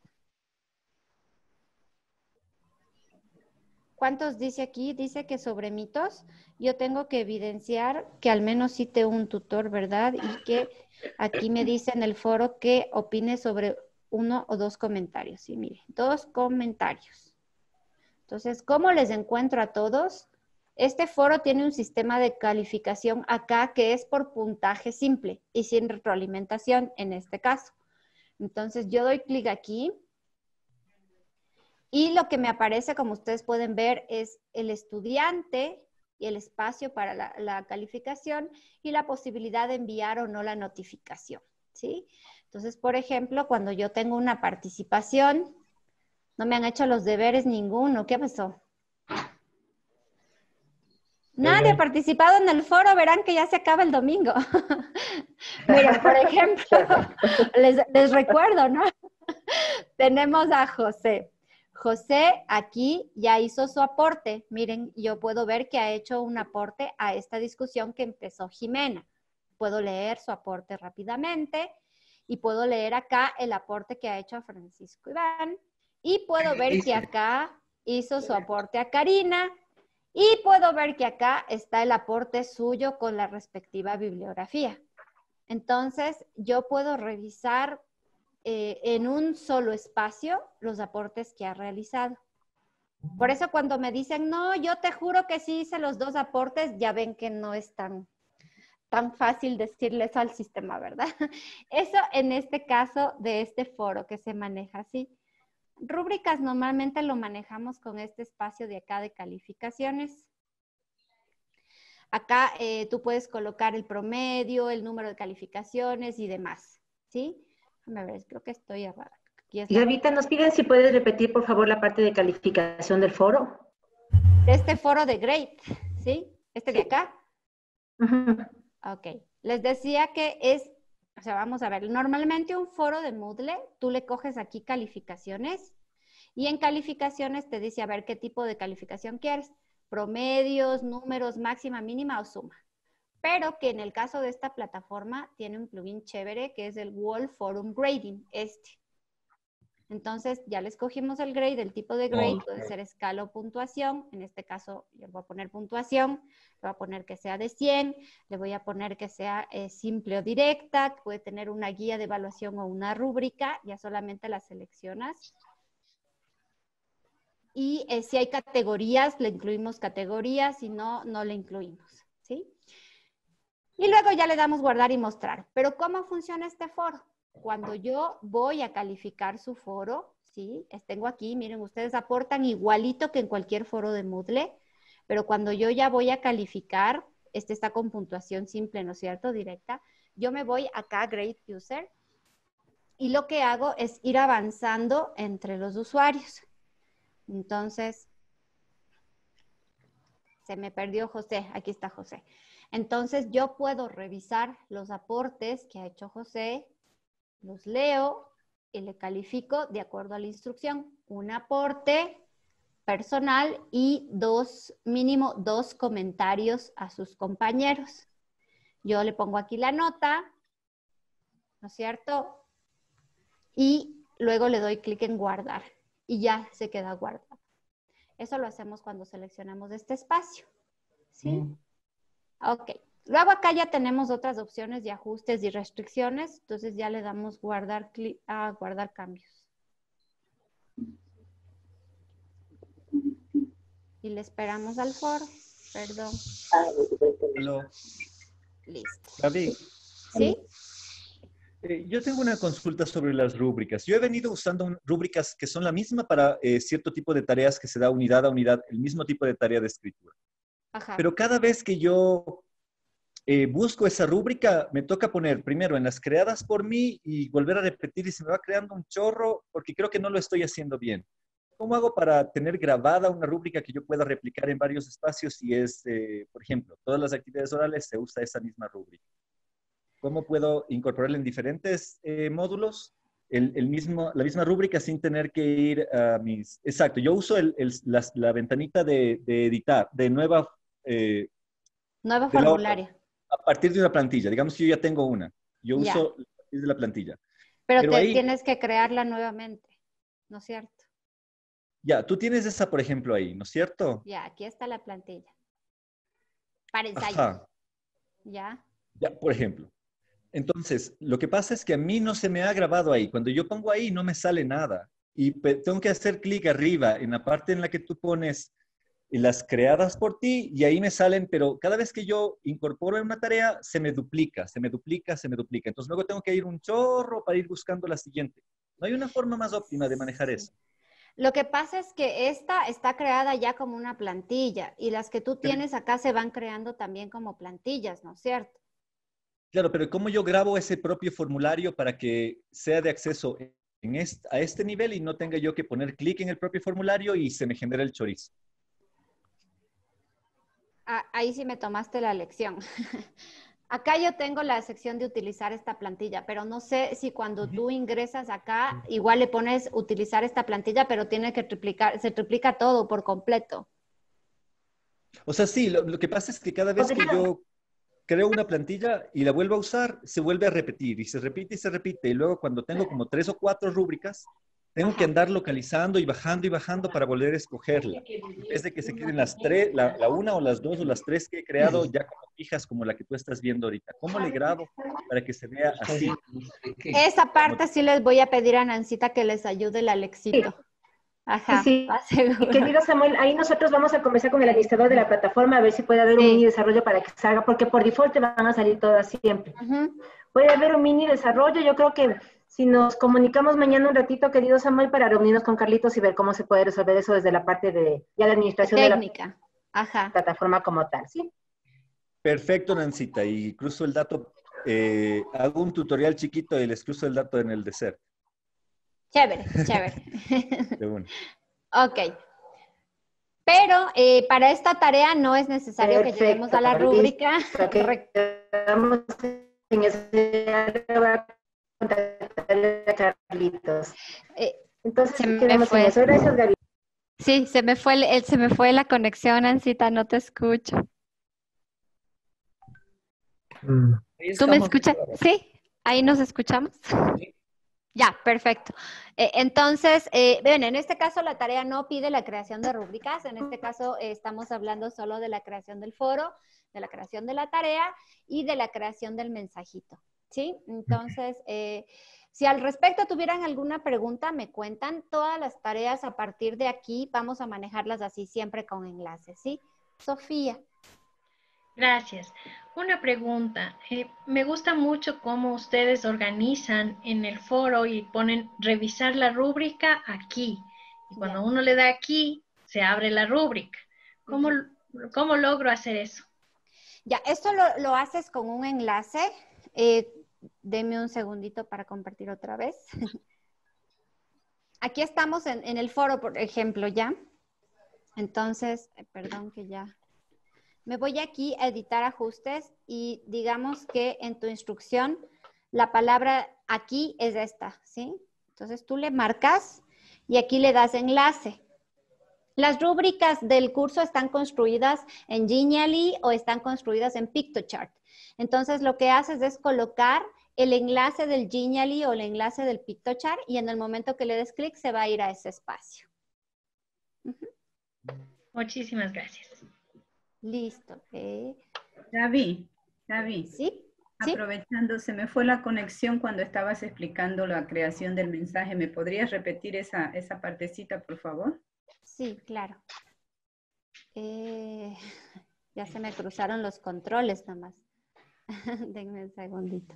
Speaker 5: ¿Cuántos dice aquí? Dice que sobre mitos yo tengo que evidenciar que al menos cite un tutor, ¿verdad? Y que aquí me dice en el foro que opine sobre uno o dos comentarios. Sí, mire, dos comentarios. Entonces, ¿cómo les encuentro a todos? Este foro tiene un sistema de calificación acá que es por puntaje simple y sin retroalimentación en este caso. Entonces yo doy clic aquí y lo que me aparece, como ustedes pueden ver, es el estudiante y el espacio para la, calificación y la posibilidad de enviar o no la notificación. ¿sí? Entonces, por ejemplo, cuando yo tengo una participación, no me han hecho los deberes ninguno. ¿Qué pasó? Nadie ha participado en el foro, verán que ya se acaba el domingo. Miren, por ejemplo, les, recuerdo, ¿no? Tenemos a José. José aquí ya hizo su aporte. Miren, yo puedo ver que ha hecho un aporte a esta discusión que empezó Jimena. Puedo leer su aporte rápidamente y puedo leer acá el aporte que ha hecho Francisco Iván. Y puedo ver que acá hizo su aporte a Karina, y puedo ver que acá está el aporte suyo con la respectiva bibliografía. Entonces, yo puedo revisar eh, en un solo espacio los aportes que ha realizado. Por eso cuando me dicen, no, yo te juro que sí hice los dos aportes, ya ven que no es tan, tan fácil decirles al sistema, ¿verdad? Eso en este caso de este foro que se maneja así. Rúbricas normalmente lo manejamos con este espacio de acá de calificaciones. Acá eh, tú puedes colocar el promedio, el número de calificaciones y demás, ¿sí? Déjame ver, creo que estoy errada.
Speaker 1: Y ahorita nos piden si puedes repetir, por favor, la parte de calificación del foro.
Speaker 5: De este foro de Great, ¿sí? Este de acá. Ok. Les decía que es o sea, vamos a ver, normalmente un foro de Moodle, tú le coges aquí calificaciones y en calificaciones te dice a ver qué tipo de calificación quieres, promedios, números, máxima, mínima o suma. Pero que en el caso de esta plataforma tiene un plugin chévere que es el Wall Forum Grading, este. Entonces ya le escogimos el grade, el tipo de grade, puede ser escala o puntuación. En este caso yo voy a poner puntuación, le voy a poner que sea de 100, le voy a poner que sea eh, simple o directa, puede tener una guía de evaluación o una rúbrica, ya solamente la seleccionas. Y eh, si hay categorías, le incluimos categorías, si no, no le incluimos. ¿sí? Y luego ya le damos guardar y mostrar. Pero ¿cómo funciona este foro? Cuando yo voy a calificar su foro, ¿sí? Tengo aquí, miren, ustedes aportan igualito que en cualquier foro de Moodle, pero cuando yo ya voy a calificar, este está con puntuación simple, ¿no es cierto? Directa. Yo me voy acá, Great User, y lo que hago es ir avanzando entre los usuarios. Entonces, se me perdió José, aquí está José. Entonces, yo puedo revisar los aportes que ha hecho José, los leo y le califico de acuerdo a la instrucción. Un aporte personal y dos, mínimo dos comentarios a sus compañeros. Yo le pongo aquí la nota, ¿no es cierto? Y luego le doy clic en guardar. y ya se queda guardado. Eso lo hacemos cuando seleccionamos este espacio. ¿Sí?
Speaker 9: Mm.
Speaker 5: Ok. Luego acá ya tenemos otras opciones de ajustes y restricciones. Entonces ya le damos guardar, a guardar cambios. Y le esperamos al foro. Perdón.
Speaker 15: Aló.
Speaker 5: Listo.
Speaker 15: Gaby,
Speaker 5: ¿Sí?
Speaker 15: eh, yo tengo una consulta sobre las rúbricas. Yo he venido usando un- rúbricas que son la misma para eh, cierto tipo de tareas que se da unidad a unidad, el mismo tipo de tarea de escritura.
Speaker 5: Ajá.
Speaker 15: Pero cada vez que yo eh, busco esa rúbrica, me toca poner primero en las creadas por mí y volver a repetir y se me va creando un chorro porque creo que no lo estoy haciendo bien. ¿Cómo hago para tener grabada una rúbrica que yo pueda replicar en varios espacios si es, eh, por ejemplo, todas las actividades orales se usa esa misma rúbrica? ¿Cómo puedo incorporarla en diferentes eh, módulos? El, el mismo, la misma rúbrica sin tener que ir a mis... Exacto, yo uso el- el- las- la, ventanita de, de editar, de nueva... eh, la-
Speaker 5: formulario.
Speaker 15: A partir de una plantilla. Digamos que yo ya tengo una. Yo uso a partir de la plantilla.
Speaker 5: Pero,
Speaker 15: Pero
Speaker 5: te
Speaker 15: ahí-
Speaker 5: tienes que crearla nuevamente, ¿no es cierto?
Speaker 15: Ya, tú tienes esa, por ejemplo, ahí, ¿no es cierto?
Speaker 5: Ya, aquí está la plantilla. Para ensayo.
Speaker 15: Ajá.
Speaker 5: Ya.
Speaker 15: Ya, por ejemplo. Entonces, lo que pasa es que a mí no se me ha grabado ahí. Cuando yo pongo ahí, no me sale nada. Y tengo que hacer clic arriba en la parte en la que tú pones las creadas por ti y ahí me salen, pero cada vez que yo incorporo en una tarea, se me duplica, se me duplica, se me duplica. Entonces luego tengo que ir un chorro para ir buscando la siguiente. No hay una forma más óptima de manejar eso.
Speaker 5: Lo que pasa es que esta está creada ya como una plantilla y las que tú tienes acá se van creando también como plantillas, ¿no es cierto?
Speaker 15: Claro, pero ¿cómo yo grabo ese propio formulario para que sea de acceso en est- a este nivel y no tenga yo que poner clic en el propio formulario y se me genera el chorizo?
Speaker 5: Ah, ahí sí me tomaste la lección. Acá yo tengo la sección de utilizar esta plantilla, pero no sé si cuando tú ingresas acá, igual le pones utilizar esta plantilla, pero tiene que triplicar, se triplica todo por completo.
Speaker 15: O sea, sí, lo, lo que pasa es que cada vez que yo creo una plantilla y la vuelvo a usar, se vuelve a repetir y se repite y se repite. Y luego cuando tengo como tres o cuatro rúbricas, tengo que andar localizando y bajando y bajando para volver a escogerla. En vez de que se queden las tres, la, la una o las dos o las tres que he creado ya como fijas como la que tú estás viendo ahorita. ¿Cómo le grabo para que se vea así?
Speaker 5: Esa parte sí les voy a pedir a Nancita que les ayude la Alexito. Ajá,
Speaker 1: Sí,
Speaker 5: va
Speaker 1: sí.
Speaker 5: seguro.
Speaker 1: Querido Samuel, ahí nosotros vamos a conversar con el administrador de la plataforma a ver si puede haber un mini desarrollo para que salga, porque por default te van a salir todas siempre. Puede haber un mini desarrollo, yo creo que si nos comunicamos mañana un ratito, querido Samuel, para reunirnos con Carlitos y ver cómo se puede resolver eso desde la parte de ya la administración
Speaker 5: Técnica.
Speaker 1: de la plataforma como tal, ¿sí?
Speaker 15: Perfecto, Nancita. Y cruzo el dato, eh, hago un tutorial chiquito y les cruzo el dato en el desert.
Speaker 5: Chévere, chévere.
Speaker 15: De una.
Speaker 5: Ok. Pero eh, para esta tarea no es necesario que lleguemos a la rúbrica.
Speaker 1: que en ese contactar a Carlitos. Entonces,
Speaker 5: se me fue.
Speaker 1: eso. Gracias, Gaby.
Speaker 5: Sí, se me fue, el- el- se me fue la conexión, Ancita, no te escucho. ¿Tú me escuchas? Sí, ahí nos escuchamos. Ya, perfecto. Eh, entonces, eh, ven, en este caso la tarea no pide la creación de rúbricas, en este caso eh, estamos hablando solo de la creación del foro, de la creación de la tarea y de la creación del mensajito, ¿sí? Entonces, eh, si al respecto tuvieran alguna pregunta, me cuentan. Todas las tareas a partir de aquí vamos a manejarlas así siempre con enlaces, ¿sí? Sofía.
Speaker 27: Gracias. Una pregunta. Eh, me gusta mucho cómo ustedes organizan en el foro y ponen revisar la rúbrica aquí. Y cuando uno le da aquí, se abre la rúbrica. ¿Cómo, cómo logro hacer eso?
Speaker 5: Ya, esto lo, lo haces con un enlace. Eh, deme un segundito para compartir otra vez. Aquí estamos en, el foro, por ejemplo, ¿ya? Entonces, eh, perdón que ya. Me voy aquí a editar ajustes y digamos que en tu instrucción la palabra aquí es esta, ¿sí? Entonces tú le marcas y aquí le das enlace. Las rúbricas del curso están construidas en Genially o están construidas en PictoChart. Entonces lo que haces es colocar el enlace del Genially o el enlace del PictoChart y en el momento que le des clic se va a ir a ese espacio.
Speaker 27: Muchísimas gracias.
Speaker 5: Listo. Eh.
Speaker 28: Gaby, Gaby.
Speaker 5: ¿Sí?
Speaker 28: Aprovechando, se me fue la conexión cuando estabas explicando la creación del mensaje. ¿Me podrías repetir esa, esa partecita, por favor?
Speaker 5: Sí, claro. Eh, ya se me cruzaron los controles nomás. Denme un segundito.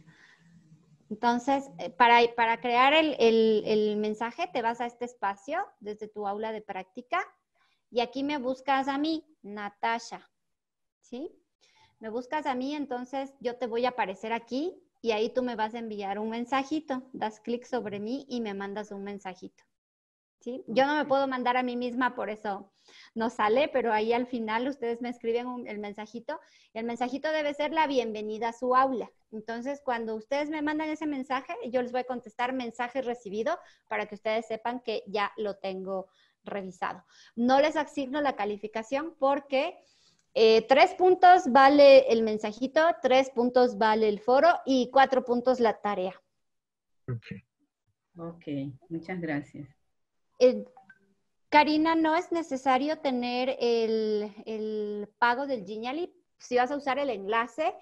Speaker 5: Entonces, eh, para, para crear el, el, mensaje, te vas a este espacio desde tu aula de práctica y aquí me buscas a mí, Natasha. ¿Sí? Me buscas a mí, entonces yo te voy a aparecer aquí y ahí tú me vas a enviar un mensajito. Das clic sobre mí y me mandas un mensajito. ¿Sí? Yo no me puedo mandar a mí misma, por eso no sale, pero ahí al final ustedes me escriben el mensajito y el mensajito debe ser la bienvenida a su aula. Entonces, cuando ustedes me mandan ese mensaje, yo les voy a contestar mensaje recibido para que ustedes sepan que ya lo tengo revisado. No les asigno la calificación porque eh, tres puntos vale el mensajito, tres puntos vale el foro y cuatro puntos la tarea.
Speaker 28: Ok, okay muchas gracias.
Speaker 5: Eh, Karina, no es necesario tener el, pago del Genially. Si vas a usar el enlace,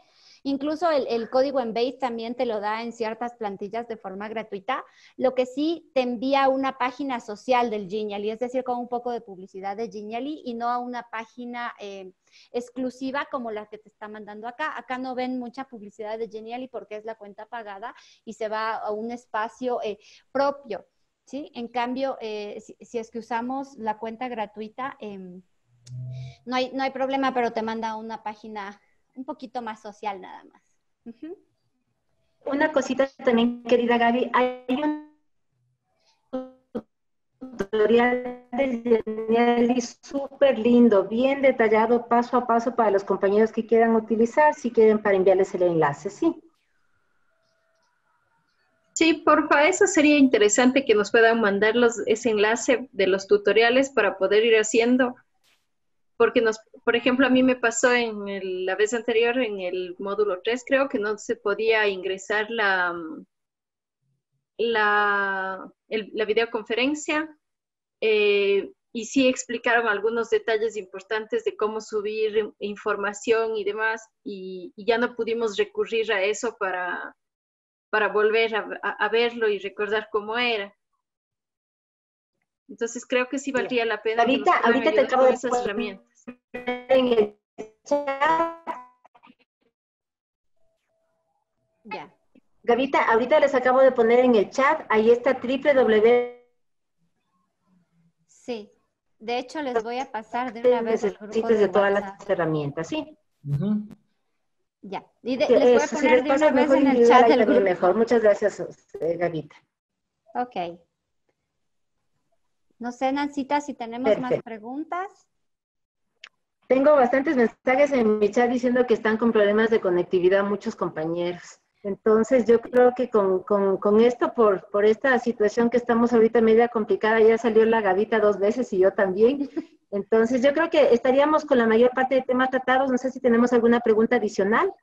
Speaker 5: Incluso el, código en Base también te lo da en ciertas plantillas de forma gratuita, lo que sí te envía una página social del Genially, es decir, con un poco de publicidad de Genially y no a una página eh, exclusiva como la que te está mandando acá. Acá no ven mucha publicidad de Genially porque es la cuenta pagada y se va a un espacio eh, propio. ¿Sí? En cambio, eh, si, es que usamos la cuenta gratuita, em, no, hay, no hay problema, pero te manda una página un poquito más social nada más.
Speaker 1: Una cosita también, querida Gaby, hay un tutorial de Geniali súper lindo, bien detallado, paso a paso para los compañeros que quieran utilizar, si quieren para enviarles el enlace, ¿sí?
Speaker 26: Sí, porfa, eso sería interesante que nos puedan mandar ese enlace de los tutoriales para poder ir haciendo. Porque nos, por ejemplo, a mí me pasó en la vez anterior, en el módulo 3, creo que no se podía ingresar la, la, la videoconferencia eh, y sí explicaron algunos detalles importantes de cómo subir información y demás y, ya no pudimos recurrir a eso para, para volver a verlo y recordar cómo era. Entonces creo que sí valdría la pena.
Speaker 1: Ahorita, ahorita te acabo de esas herramientas. En el chat. Ya. Gavita, ahorita les acabo de poner en el chat, ahí está www.
Speaker 5: Sí, de hecho les voy a pasar de una vez
Speaker 1: el grupo de, de todas las herramientas, ¿sí?
Speaker 5: Ya, y les voy a poner de una vez en el chat
Speaker 1: grupo. Mejor, muchas gracias, eh, Gavita.
Speaker 5: Ok. No sé, Nancita, si tenemos más preguntas.
Speaker 1: Tengo bastantes mensajes en mi chat diciendo que están con problemas de conectividad muchos compañeros. Entonces yo creo que con, esto, por, por esta situación que estamos ahorita media complicada, ya salió la gavita dos veces y yo también. Entonces yo creo que estaríamos con la mayor parte de temas tratados. No sé si tenemos alguna pregunta adicional.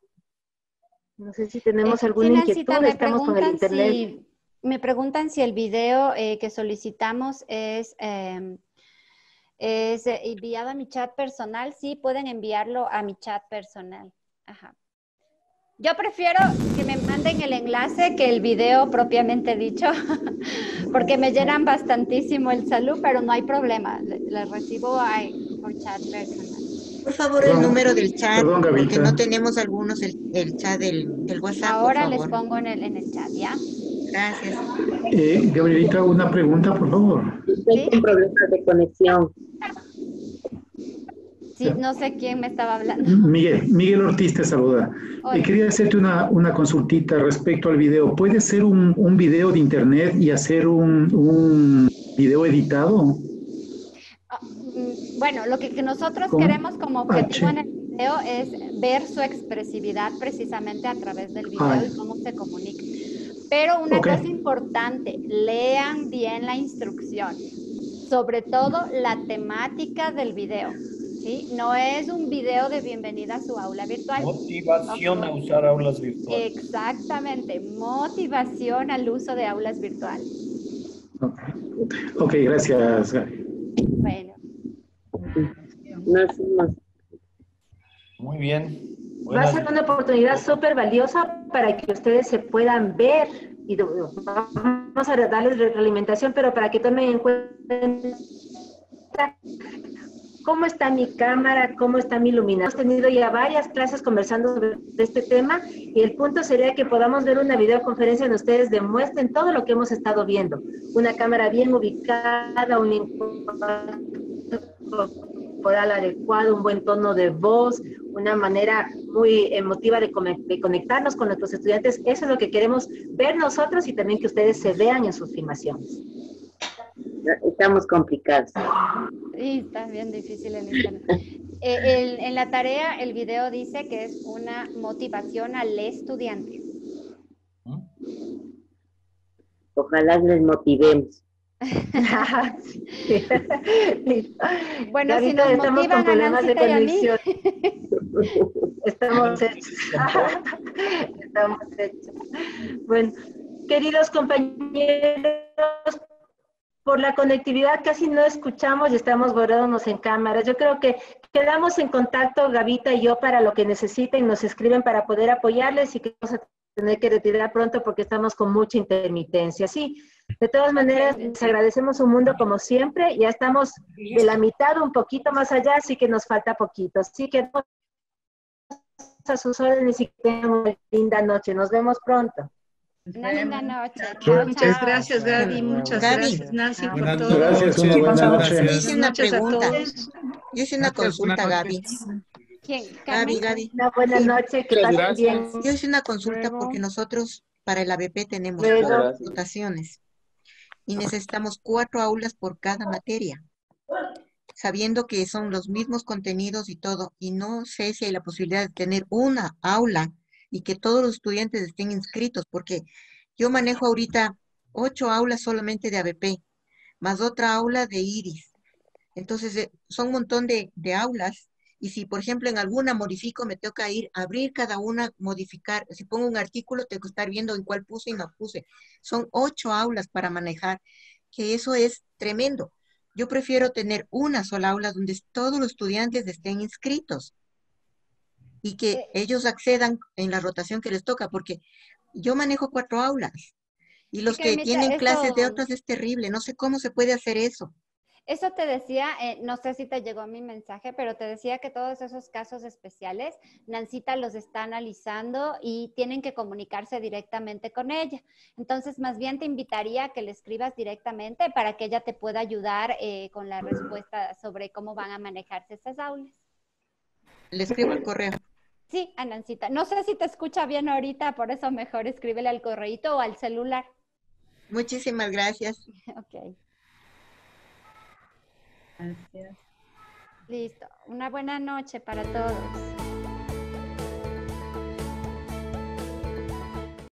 Speaker 1: No sé si tenemos eh, alguna inquietud. Estamos con el internet.
Speaker 5: Me preguntan si el video eh, que solicitamos es, em, es enviado a mi chat personal. Sí, pueden enviarlo a mi chat personal. Ajá. Yo prefiero que me manden el enlace que el video propiamente dicho, porque me llenan bastantísimo el salud, pero no hay problema. Les recibo por chat personal.
Speaker 17: Por favor, el número del chat, porque no tenemos algunos el, chat del, del, WhatsApp.
Speaker 5: Ahora les pongo en el, en el chat, ¿ya?
Speaker 17: Gracias.
Speaker 29: Eh, Gabrielita, una pregunta, por favor.
Speaker 25: Estoy con problemas de conexión.
Speaker 5: Sí, no sé quién me estaba hablando.
Speaker 29: Miguel, Miguel Ortiz te saluda. Eh, quería hacerte una, una, consultita respecto al video. ¿Puede ser un, un video de internet y hacer un, un video editado?
Speaker 5: Ah, mm, bueno, lo que, nosotros queremos como objetivo en el video es ver su expresividad precisamente a través del video y cómo se comunica. Pero una cosa importante, lean bien la instrucción, sobre todo la temática del video. ¿Sí? No es un video de bienvenida a su aula virtual.
Speaker 9: Motivación a usar aulas virtuales.
Speaker 5: Exactamente, motivación al uso de aulas virtuales.
Speaker 29: Ok, gracias.
Speaker 5: Bueno.
Speaker 9: Muy bien.
Speaker 1: Va a ser una oportunidad súper valiosa para que ustedes se puedan ver y vamos a darles realimentación, pero para que tomen en cuenta cómo está mi cámara, cómo está mi iluminación. Hemos tenido ya varias clases conversando sobre este tema y el punto sería que podamos ver una videoconferencia donde ustedes demuestren todo lo que hemos estado viendo. Una cámara bien ubicada, un corporal adecuado, un buen tono de voz, una manera muy emotiva de, de, conectarnos con nuestros estudiantes. Eso es lo que queremos ver nosotros y también que ustedes se vean en sus filmaciones.
Speaker 25: Estamos complicados.
Speaker 5: Sí, está bien difícil en. Eh, en la tarea, el video dice que es una motivación al estudiante.
Speaker 25: Ojalá les motivemos.
Speaker 5: bueno, si nos motivan a Nancita y a mí.
Speaker 1: Estamos hechos. Estamos hechos. Bueno, queridos compañeros, por la conectividad casi no escuchamos y estamos borrándonos en cámaras. Yo creo que quedamos en contacto, Gavita y yo, para lo que necesiten, nos escriben para poder apoyarles y que vamos a tener que retirar pronto porque estamos con mucha intermitencia. Sí, de todas maneras, les agradecemos un mundo como siempre. Ya estamos de la mitad, un poquito más allá, así que nos falta poquito. Así que a sus órdenes y que tengan una linda noche. Nos vemos pronto.
Speaker 5: Una linda noche.
Speaker 13: Muchas gracias, Gaby. Muchas gracias, Nancy, por todo.
Speaker 29: Gracias, una buena noche.
Speaker 30: Yo hice una pregunta. Yo hice una consulta, Gaby.
Speaker 5: ¿Quién?
Speaker 30: Gaby, Gaby.
Speaker 1: Una buena noche, que pasen bien.
Speaker 30: Yo hice una consulta porque nosotros para el ABP tenemos cuatro votaciones y necesitamos cuatro aulas por cada materia, sabiendo que son los mismos contenidos y todo, y no sé si hay la posibilidad de tener una aula y que todos los estudiantes estén inscritos, porque yo manejo ahorita ocho aulas solamente de ABP, más otra aula de IRIS. Entonces, eh, son un montón de, aulas y si, por ejemplo, en alguna modifico, me toca ir, abrir cada una, modificar. Si pongo un artículo, tengo que estar viendo en cuál puse y no puse. Son ocho aulas para manejar, que eso es tremendo. Yo prefiero tener una sola aula donde todos los estudiantes estén inscritos y que ellos accedan en la rotación que les toca, porque yo manejo cuatro aulas y los que tienen clases de otras es terrible. No sé cómo se puede hacer eso.
Speaker 5: Eso te decía, eh, no sé si te llegó mi mensaje, pero te decía que todos esos casos especiales, Nancita los está analizando y tienen que comunicarse directamente con ella. Entonces, más bien te invitaría a que le escribas directamente para que ella te pueda ayudar eh, con la respuesta sobre cómo van a manejarse esas aulas.
Speaker 30: Le escribo el correo.
Speaker 5: Sí, a Nancita. No sé si te escucha bien ahorita, por eso mejor escríbele al correíto o al celular.
Speaker 30: Muchísimas gracias.
Speaker 5: ok.
Speaker 28: Gracias.
Speaker 5: Listo. Una buena noche para todos.